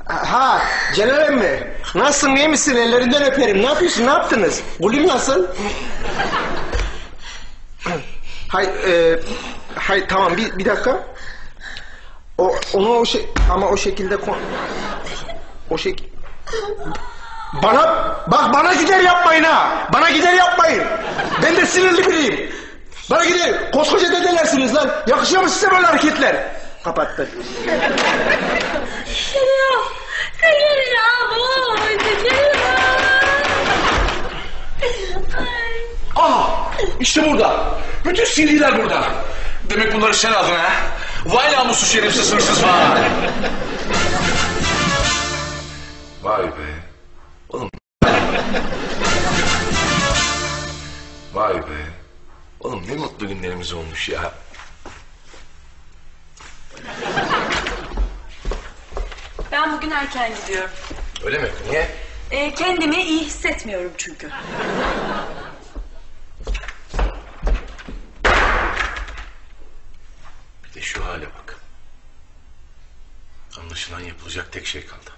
Speaker 4: Ha Celal emmi. Nasılsın iyi misin? Ellerinden öperim. Ne yapıyorsun? Ne yaptınız? Gulim nasıl? hay, e, hay tamam bir, bir dakika. O, onu o şey ama o şekilde o şekil bana bak bana gider yapmayın ha. Bana gider yapmayın. Ben de sinirli biriyim. Bana gider. Koskoca dedelersiniz lan. Yakışıyor mu size böyle hareketler? Kapattı.
Speaker 3: Geliyor. Geliyor bu. Geliyor.
Speaker 6: Ah işte burada. Bütün CD'ler burada. Demek bunları sen aldın ha? Vay namussuz şerefsiz hırsız var.
Speaker 2: Vay be. Oğlum. Vay be. Oğlum ne mutlu günlerimiz olmuş ya.
Speaker 1: Ben bugün erken gidiyorum.
Speaker 2: Öyle mi? Niye?
Speaker 1: Ee, kendimi iyi hissetmiyorum çünkü.
Speaker 2: Bir de şu hale bak. Anlaşılan yapılacak tek şey kaldı.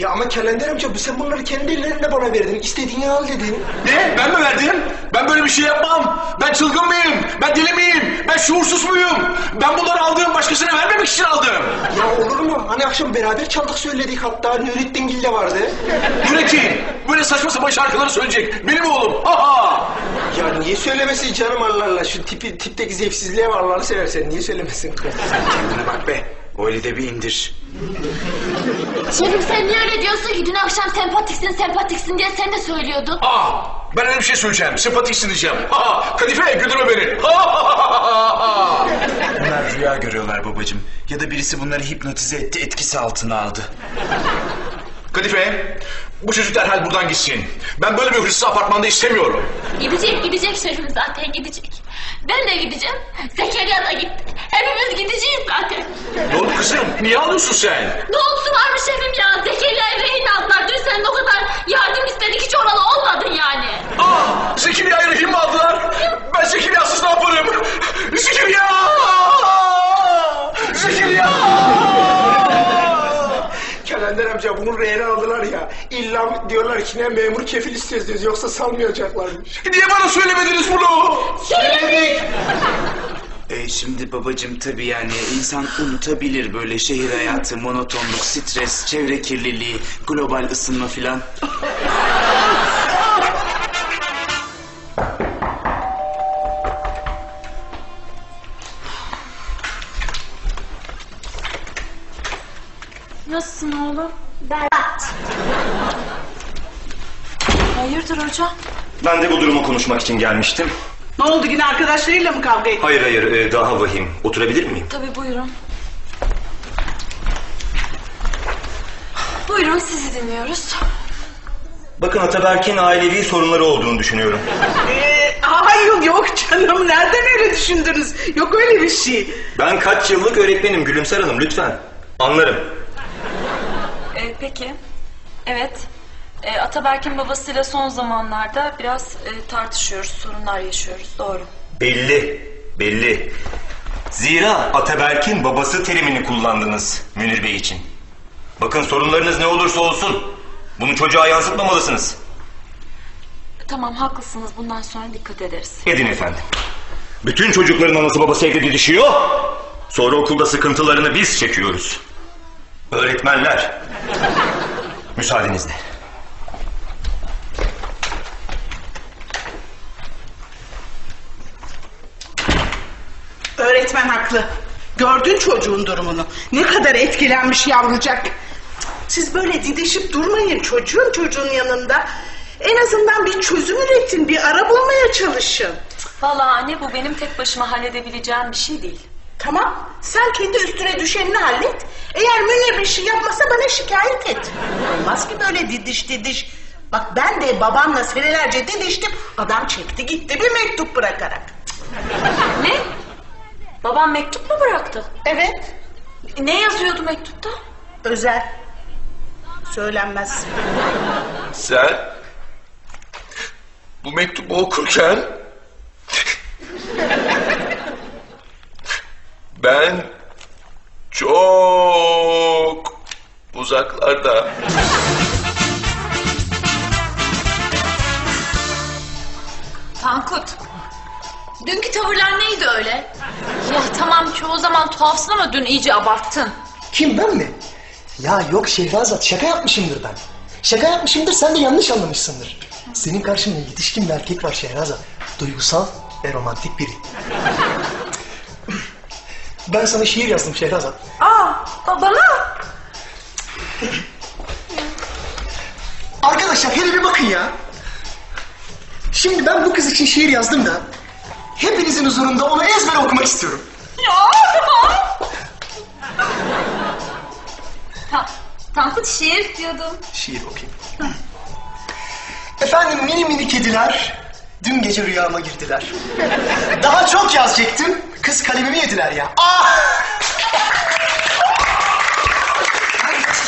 Speaker 4: Ya ama Kalender amca bu sen bunları kendi ellerinle bana verdin. İstediğini al dedin.
Speaker 6: Ne? Ben mi verdim? Ben böyle bir şey yapmam. Ben çılgın mıyım? Ben deli miyim? Ben şuursuz muyum? Ben bunları aldığım başkasına vermemek için aldım.
Speaker 4: Ya olur mu? Hani akşam beraber çaldık söyledik hatta Nurettin Gil de vardı.
Speaker 6: Nurettin böyle saçma sapan şarkıları söyleyecek. Benim oğlum. Ha ha.
Speaker 4: Ya niye söylemesin canım Allah Allah şu tipi, tipteki zevksizliğe var Allah'ını seversen niye söylemesin kız?
Speaker 5: Kendine bak be. Öyle de bir indir.
Speaker 3: Şefim sen niye öyle diyorsun ki? Dün akşam sempatiksin sempatiksin diye sen de söylüyordun.
Speaker 6: Aa, ben öyle bir şey söyleyeceğim. Sempatiksin diyeceğim. Ha. Kadife güldürme beni. Ha ha ha ha ha.
Speaker 5: Bunlar rüya görüyorlar babacığım. Ya da birisi bunları hipnotize etti, etkisi altına aldı.
Speaker 6: Kadife, bu çocuk derhal buradan gitsin. Ben böyle bir hırsız apartmanda istemiyorum.
Speaker 3: Gidecek gidecek şefim zaten gidecek. Ben de gideceğim. Zekeriya da gitti. Hepimiz gideceğiz zaten.
Speaker 6: Ne oldu kızım? Niye ağlıyorsun sen?
Speaker 3: Ne olsun varmış şefim ya. Zekeriya'yı rehin aldılar. Dün sen o kadar yardım istedik hiç oralı olmadın yani.
Speaker 6: Ah! Zekeriya'yı rehin mi aldılar? Ben Zekeriya'sız ne yaparım? Zekeriya! Zekeriya!
Speaker 4: Kalender amca bunu reyne aldılar ya. İlla diyorlar ki ne memur kefil diyoruz, yoksa salmayacaklarmış.
Speaker 6: Niye bana söylemediniz bunu?
Speaker 4: Söyledik.
Speaker 5: E şimdi babacığım tabii yani insan unutabilir böyle şehir hayatı, monotonluk, stres, çevre kirliliği, global ısınma filan.
Speaker 1: Nasılsın oğlum?
Speaker 16: Berbat.
Speaker 1: Hayırdır hocam?
Speaker 15: Ben de bu durumu konuşmak için gelmiştim.
Speaker 7: Ne oldu yine arkadaşlarıyla mı kavga ettin?
Speaker 15: Hayır hayır e, daha vahim. Oturabilir miyim?
Speaker 1: Tabii buyurun. Buyurun sizi dinliyoruz.
Speaker 15: Bakın Ataberk'in ailevi sorunları olduğunu düşünüyorum.
Speaker 7: Ee, hayır yok canım nereden öyle düşündünüz? Yok öyle bir şey.
Speaker 15: Ben kaç yıllık öğretmenim Gülümser Hanım lütfen. Anlarım.
Speaker 1: Ee, peki. Evet. Ee, Ataberk'in babasıyla son zamanlarda biraz e, tartışıyoruz, sorunlar yaşıyoruz. Doğru.
Speaker 15: Belli, belli. Zira Ataberk'in babası terimini kullandınız Münir Bey için. Bakın sorunlarınız ne olursa olsun bunu çocuğa yansıtmamalısınız.
Speaker 1: Tamam haklısınız. Bundan sonra dikkat ederiz.
Speaker 15: Edin efendim. Bütün çocukların anası babası evde didişiyor. Sonra okulda sıkıntılarını biz çekiyoruz. Öğretmenler. Müsaadenizle.
Speaker 7: Öğretmen haklı. Gördün çocuğun durumunu. Ne kadar etkilenmiş yavrucak. Siz böyle didişip durmayın çocuğun çocuğun yanında. En azından bir çözüm üretin, bir ara bulmaya çalışın.
Speaker 1: Vallahi anne bu benim tek başıma halledebileceğim bir şey değil.
Speaker 7: Tamam, sen kendi üstüne düşenini hallet. Eğer Münir bir şey yapmasa bana şikayet et. Olmaz ki böyle didiş didiş. Bak ben de babanla senelerce didiştim. Adam çekti gitti bir mektup bırakarak.
Speaker 1: Ne? Babam mektup mu bıraktı?
Speaker 7: Evet.
Speaker 1: Ne yazıyordu mektupta?
Speaker 7: Özel. Söylenmez.
Speaker 2: Sen? bu mektubu okurken ben çok uzaklarda
Speaker 9: Tankut. Dünkü tavırlar neydi öyle? Ya tamam çoğu zaman tuhafsın ama dün iyice abarttın.
Speaker 4: Kim ben mi? Ya yok Şehrazat şaka yapmışımdır ben. Şaka yapmışımdır sen de yanlış anlamışsındır. Senin karşında yetişkin bir erkek var Şehrazat. Duygusal ve romantik biri. Ben sana şiir yazdım Şehrazat.
Speaker 7: Aa, bana?
Speaker 4: Arkadaşlar hele bir bakın ya. Şimdi ben bu kız için şiir yazdım da hepinizin huzurunda onu ezber okumak istiyorum.
Speaker 9: Ya. Ta Tankut şiir diyordum.
Speaker 4: Şiir okuyayım. Efendim mini mini kediler dün gece rüyama girdiler. Daha çok yazacaktım. Kız kalemimi yediler ya. Ah!
Speaker 9: Tankut!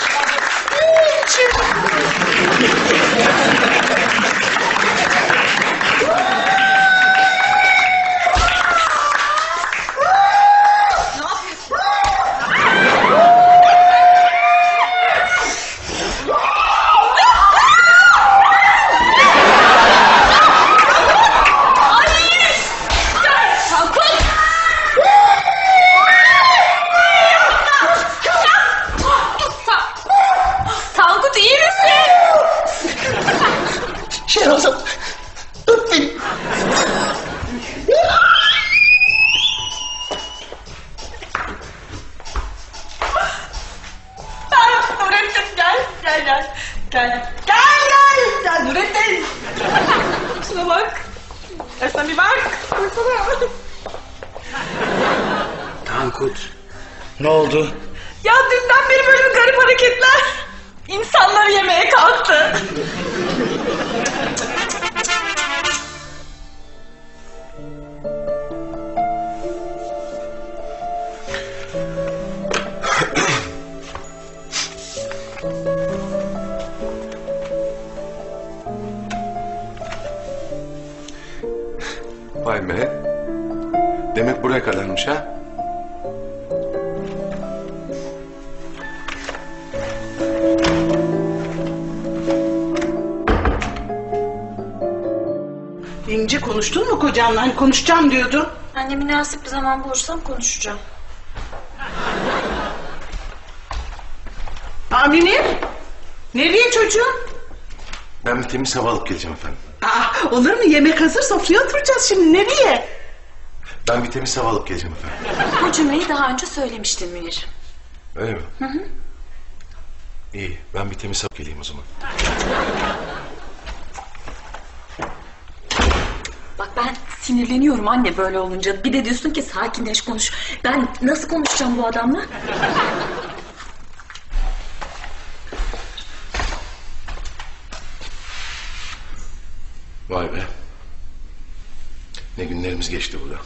Speaker 1: Zaman bulursam konuşacağım.
Speaker 7: Aminim. Nereye çocuğum?
Speaker 2: Ben bir temiz hava alıp geleceğim efendim.
Speaker 7: Aa, olur mu? Yemek hazır sofraya oturacağız şimdi. Nereye?
Speaker 2: Ben bir temiz hava alıp geleceğim efendim.
Speaker 1: Bu cümleyi daha önce söylemiştin Münir.
Speaker 2: Öyle mi?
Speaker 1: Hı hı.
Speaker 2: İyi. Ben bir temiz hava geleyim o zaman.
Speaker 1: Bak ben sinirleniyorum anne böyle olunca. Bir de diyorsun ki sakinleş konuş. Ben nasıl konuşacağım bu adamla?
Speaker 2: Vay be. Ne günlerimiz geçti burada.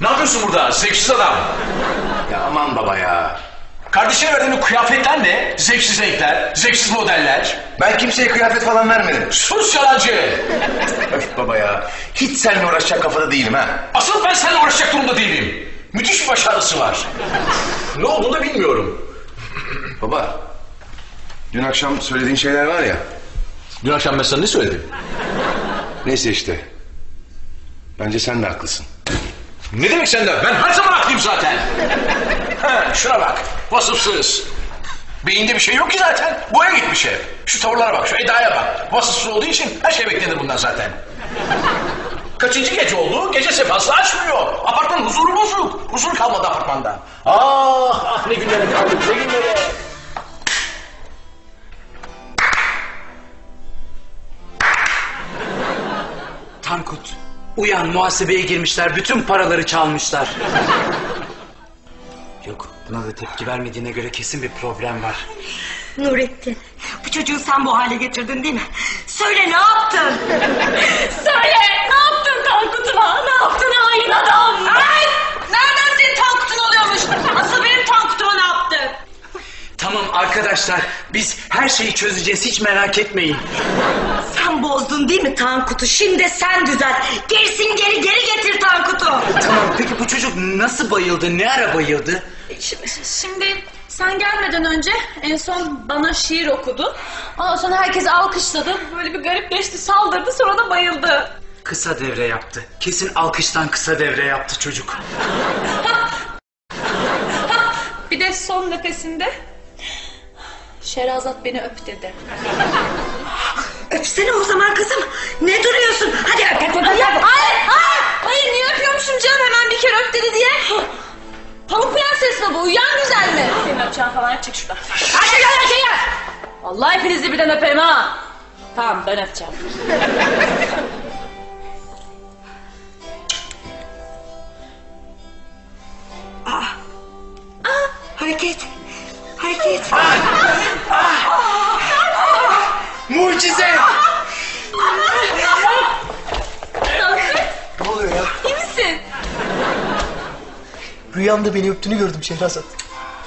Speaker 6: Ne yapıyorsun burada zevksiz adam?
Speaker 2: Ya aman baba ya.
Speaker 6: Kardeşine verdiğin kıyafetler ne? Zevksiz renkler, zevksiz modeller.
Speaker 2: Ben kimseye kıyafet falan vermedim.
Speaker 6: Sus yalancı.
Speaker 2: Öf baba ya. Hiç seninle uğraşacak kafada değilim ha.
Speaker 6: Asıl ben seninle uğraşacak durumda değilim. Müthiş bir başarısı var. ne olduğunu da bilmiyorum.
Speaker 2: Baba. Dün akşam söylediğin şeyler var ya.
Speaker 6: Dün akşam ben sana ne söyledim?
Speaker 2: Neyse işte. Bence sen de haklısın.
Speaker 6: Ne demek senden? Ben her zaman haklıyım zaten. ha, şuna bak. Vasıfsız. Beyinde bir şey yok ki zaten. Boya gitmiş hep. Şu tavırlara bak, şu edaya bak. Vasıfsız olduğu için her şey beklenir bundan zaten. Kaçıncı gece oldu? Gece sefası açmıyor. Apartman huzuru bozuk. Huzur kalmadı apartmanda. Ah ah ne günlere kaldık ne günlere.
Speaker 5: Tankut. Uyan muhasebeye girmişler. Bütün paraları çalmışlar. Buna da tepki vermediğine göre kesin bir problem var.
Speaker 13: Nurettin bu çocuğu sen bu hale getirdin değil mi? Söyle ne yaptın?
Speaker 9: Söyle ne yaptın Tankut'uma? Ne yaptın hain adam?
Speaker 13: Ay! Nereden senin tankutun oluyormuş? Asıl benim tankutuma ne yaptın?
Speaker 5: Tamam arkadaşlar arkadaşlar biz her şeyi çözeceğiz hiç merak etmeyin.
Speaker 13: Sen bozdun değil mi Tankut'u? Şimdi sen düzelt. Gerisin geri geri getir Tankut'u.
Speaker 5: Tamam peki bu çocuk nasıl bayıldı ne ara bayıldı?
Speaker 9: Şimdi sen gelmeden önce en son bana şiir okudu. Ondan sonra herkes alkışladı. Böyle bir garipleşti, saldırdı sonra da bayıldı.
Speaker 5: Kısa devre yaptı. Kesin alkıştan kısa devre yaptı çocuk.
Speaker 9: Bir de son nefesinde Şerazat beni öp dedi.
Speaker 13: Öpsene o zaman kızım. Ne duruyorsun? Hadi öp öp öp. öp.
Speaker 9: Hayır, hayır, hayır, hayır niye öpüyormuşum canım hemen bir kere öp dedi diye. Pamuk prenses mi bu? Uyuyan güzel mi? Senin öpeceğin falan yok, çık şuradan. Hadi gel hadi gel. Vallahi hepinizi birden öperim ha. Tamam ben öpeceğim.
Speaker 13: Hareket. Hareket.
Speaker 5: Mucize!
Speaker 4: Ne oluyor ya? Rüyamda beni öptüğünü gördüm Şehrazat.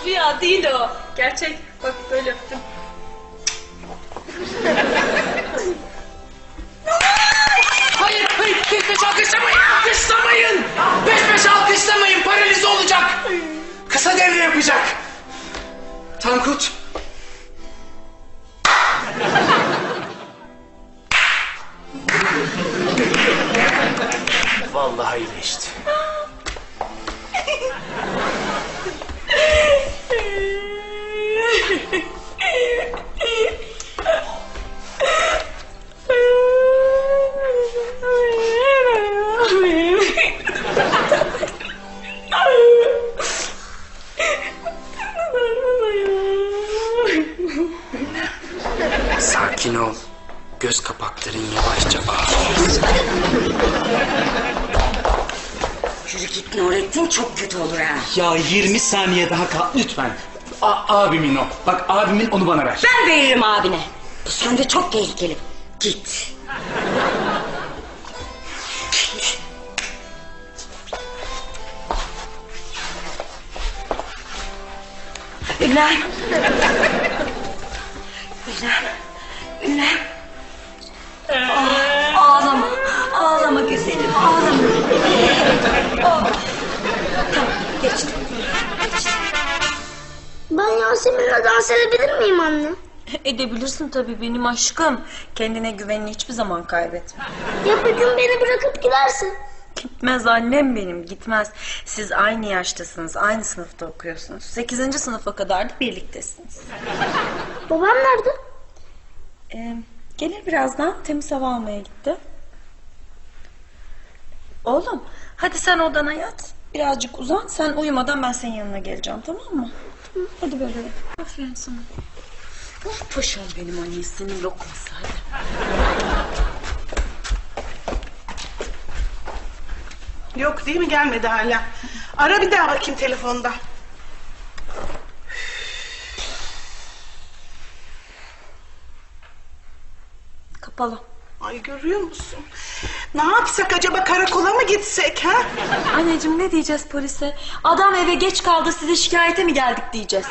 Speaker 9: Rüya değil o. Gerçek. Bak böyle öptüm.
Speaker 6: Hayır, hayır, peş peşe alkışlamayın, alkışlamayın. Peş peşe alkışlamayın, paralize olacak. Kısa devre yapacak.
Speaker 5: Tankut. Vallahi iyileşti.
Speaker 13: Oh, kötü olur ha.
Speaker 5: Ya 20 saniye daha kal lütfen. A- abimin o. Bak abimin onu bana ver.
Speaker 13: Ben veririm abine. Bu sende çok tehlikeli. Git. Ünlem. Ünlem. Ünlem. Ah, ağlama. Ağlama güzelim. Ağlama. Oh.
Speaker 16: Ben Yasemin'le dans edebilir miyim anne?
Speaker 1: Edebilirsin tabii benim aşkım. Kendine güvenini hiçbir zaman kaybetme.
Speaker 16: Ya bir gün beni bırakıp gidersin.
Speaker 1: Gitmez annem benim gitmez. Siz aynı yaştasınız, aynı sınıfta okuyorsunuz. Sekizinci sınıfa kadar da birliktesiniz.
Speaker 16: Babam nerede?
Speaker 1: Ee, gelir birazdan temiz hava almaya gitti. Oğlum hadi sen odana yat. Birazcık uzan. Sen uyumadan ben senin yanına geleceğim tamam mı? Hadi böyle. Aferin sana. Oh paşam benim annesinin lokması hadi.
Speaker 7: Yok değil mi gelmedi hala. Ara bir daha bakayım telefonda.
Speaker 1: Kapalı.
Speaker 7: Ay görüyor musun? Ne yapsak acaba karakola mı gitsek ha?
Speaker 1: Anneciğim ne diyeceğiz polise? Adam eve geç kaldı size şikayete mi geldik diyeceğiz.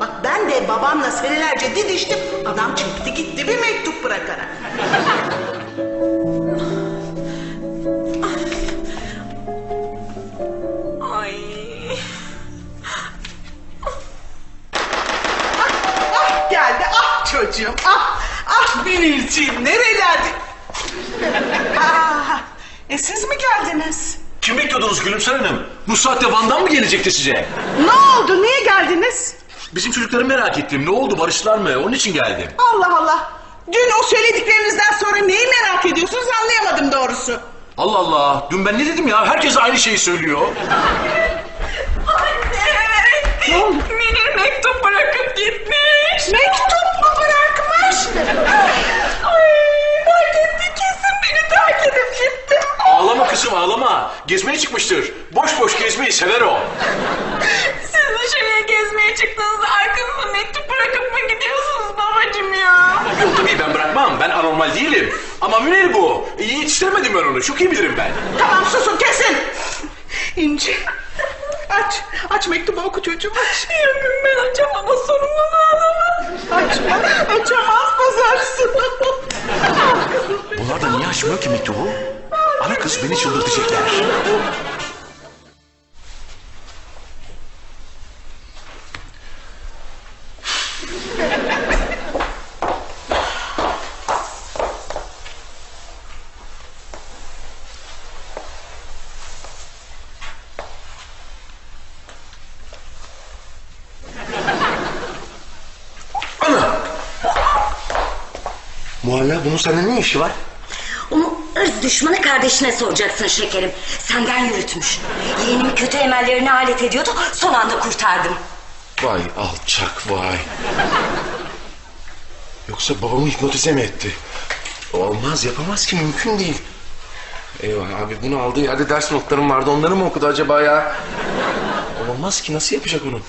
Speaker 7: Bak ben de babamla senelerce didiştim. Adam çekti gitti bir mektup bırakarak. Çocuğum ah ah Münirciğim nerelerde? Ah, e siz mi geldiniz?
Speaker 6: Kim bekliyordunuz Gülümser Hanım? Bu saatte Van'dan mı gelecekti size?
Speaker 7: Ne oldu niye geldiniz?
Speaker 6: Bizim çocukları merak ettim. Ne oldu barıştılar mı? Onun için geldim.
Speaker 7: Allah Allah. Dün o söylediklerinizden sonra neyi merak ediyorsunuz anlayamadım doğrusu.
Speaker 6: Allah Allah. Dün ben ne dedim ya? Herkes aynı şeyi söylüyor.
Speaker 7: Ne oldu?
Speaker 9: Münir mektup bırakıp gitmiş.
Speaker 7: Mektup mu bırakmış?
Speaker 9: Ay, fark etti kesin beni terk edip gitti.
Speaker 6: Ağlama kızım ağlama. Gezmeye çıkmıştır. Boş boş gezmeyi sever o.
Speaker 9: Siz dışarıya gezmeye çıktınız arkanıza mektup bırakıp mı gidiyorsunuz babacığım ya?
Speaker 6: Yok tabii ben bırakmam. Ben anormal değilim. Ama Münir bu. İyi yetiştiremedim ben onu. Çok iyi bilirim ben.
Speaker 7: Tamam susun kesin. İnci. Aç. Aç mektubu oku çocuğum aç.
Speaker 9: Yok ben açamam o sorumluluğu alamam.
Speaker 7: Açma. Açamaz bozarsın.
Speaker 6: Bunlar da niye açmıyor ki mektubu? Ana kız beni çıldırtacaklar.
Speaker 2: Muhalla bunun sende ne işi var?
Speaker 13: Onu ırz düşmanı kardeşine soracaksın şekerim. Senden yürütmüş. Yeğenim kötü emellerine alet ediyordu. Son anda kurtardım.
Speaker 2: Vay alçak vay. Yoksa babamı hipnotize mi etti? Olmaz yapamaz ki mümkün değil. Eyvah abi bunu aldığı yerde ders notlarım vardı onları mı okudu acaba ya? Olmaz ki nasıl yapacak onu?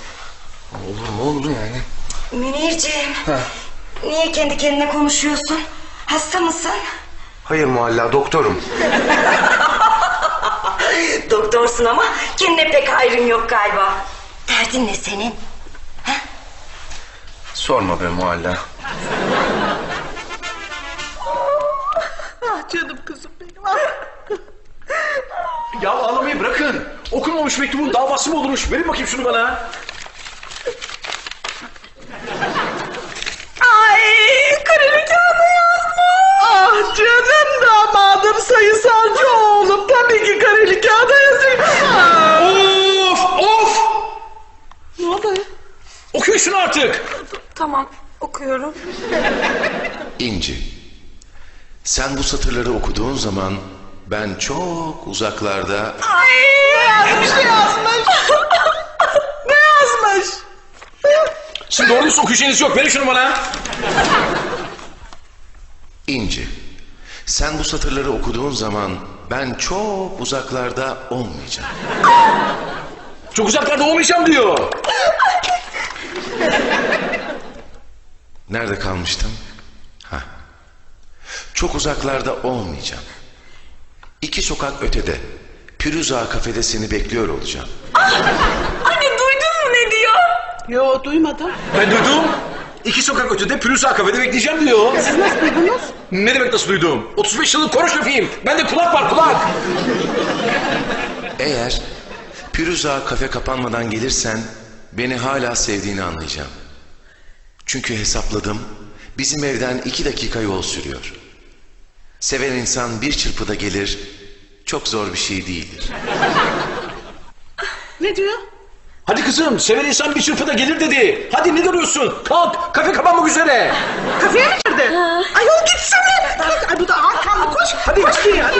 Speaker 2: Olur mu olur yani?
Speaker 13: Münirciğim. Niye kendi kendine konuşuyorsun? Hasta mısın?
Speaker 2: Hayır muhalla doktorum.
Speaker 13: Doktorsun ama kendine pek hayrın yok galiba. Derdin ne senin?
Speaker 2: Sorma be muhalla.
Speaker 7: Ah canım kızım benim. Ah.
Speaker 6: Ya ağlamayı bırakın. Okunmamış mektubun davası mı olurmuş? Verin bakayım şunu bana.
Speaker 7: Ay yazma. Ah canım damadım sayısalcı oğlum. Tabii ki kareli kağıda yazıyor.
Speaker 6: Of of!
Speaker 7: Ne oldu?
Speaker 6: Okuyun şunu artık.
Speaker 9: Tamam okuyorum.
Speaker 2: İnci. Sen bu satırları okuduğun zaman ben çok uzaklarda
Speaker 7: Ay yazmış yazmış. ne yazmış?
Speaker 6: Şimdi doğru düzgün okuyacağınız yok. Verin şunu bana.
Speaker 2: İnci. Sen bu satırları okuduğun zaman ben çok uzaklarda olmayacağım.
Speaker 6: Çok uzaklarda olmayacağım diyor.
Speaker 2: Nerede kalmıştım? Ha. Çok uzaklarda olmayacağım. İki sokak ötede. Pürüza kafede seni bekliyor olacağım.
Speaker 9: Anne duydun mu ne diyor?
Speaker 7: Yo duymadım.
Speaker 6: Ben duydum. İki sokak ötede Pürüz'a kafede bekleyeceğim diyor.
Speaker 7: Siz nasıl duydunuz?
Speaker 6: Ne demek nasıl duydum? 35 yıllık konuş bakayım. Bende kulak var kulak.
Speaker 2: Eğer Pürüza kafe kapanmadan gelirsen beni hala sevdiğini anlayacağım. Çünkü hesapladım bizim evden iki dakika yol sürüyor. Seven insan bir çırpıda gelir çok zor bir şey değildir.
Speaker 7: Ne diyor?
Speaker 6: Hadi kızım seven insan bir çırpıda gelir dedi. Hadi ne duruyorsun? Kalk kafe kapanmak üzere.
Speaker 7: Kafeye mi girdi? Ayol gitsene. Ay bu da arkamda koş.
Speaker 6: Hadi
Speaker 7: koş.
Speaker 6: hadi hadi.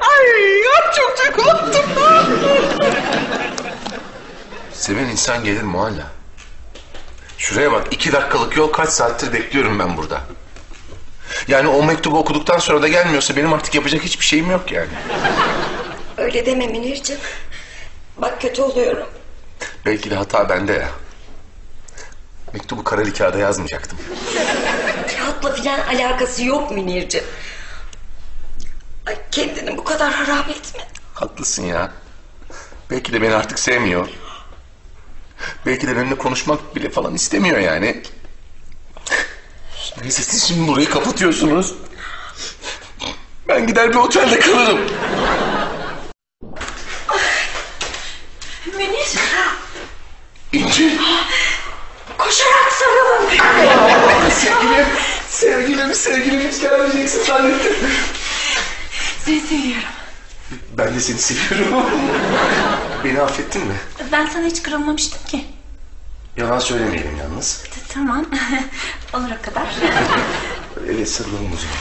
Speaker 7: Ay ya çok çok korktum.
Speaker 2: Seven insan gelir muhalla. Şuraya bak iki dakikalık yol kaç saattir bekliyorum ben burada. Yani o mektubu okuduktan sonra da gelmiyorsa benim artık yapacak hiçbir şeyim yok yani.
Speaker 13: Öyle deme Münir'cim. Bak kötü oluyorum.
Speaker 2: Belki de hata bende ya. Mektubu kareli kağıda yazmayacaktım.
Speaker 13: Kağıtla filan alakası yok Münir'cim. Ay kendini bu kadar harap etme.
Speaker 2: Haklısın ya. Belki de beni artık sevmiyor. Belki de benimle konuşmak bile falan istemiyor yani. Neyse siz şimdi burayı kapatıyorsunuz. Ben gider bir otelde kalırım.
Speaker 9: Münir.
Speaker 2: İnci.
Speaker 13: Koşarak sarılın.
Speaker 2: sevgilim, sevgilim, sevgilim hiç gelmeyeceksin zannettim.
Speaker 9: Seni seviyorum.
Speaker 2: Ben de seni seviyorum. Beni affettin mi?
Speaker 1: Ben sana hiç kırılmamıştım ki.
Speaker 2: Yalan söylemeyelim yalnız.
Speaker 1: T- Tamam. Olur o kadar.
Speaker 2: Evet sarılalım o zaman.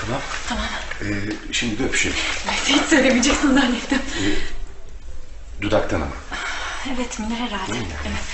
Speaker 2: Tamam.
Speaker 1: Tamam.
Speaker 2: Ee, şimdi de öpüşelim.
Speaker 1: Evet, hiç söylemeyeceksin zannettim.
Speaker 2: Ee, dudaktan ama.
Speaker 1: Evet Münir herhalde. Değil mi? Evet.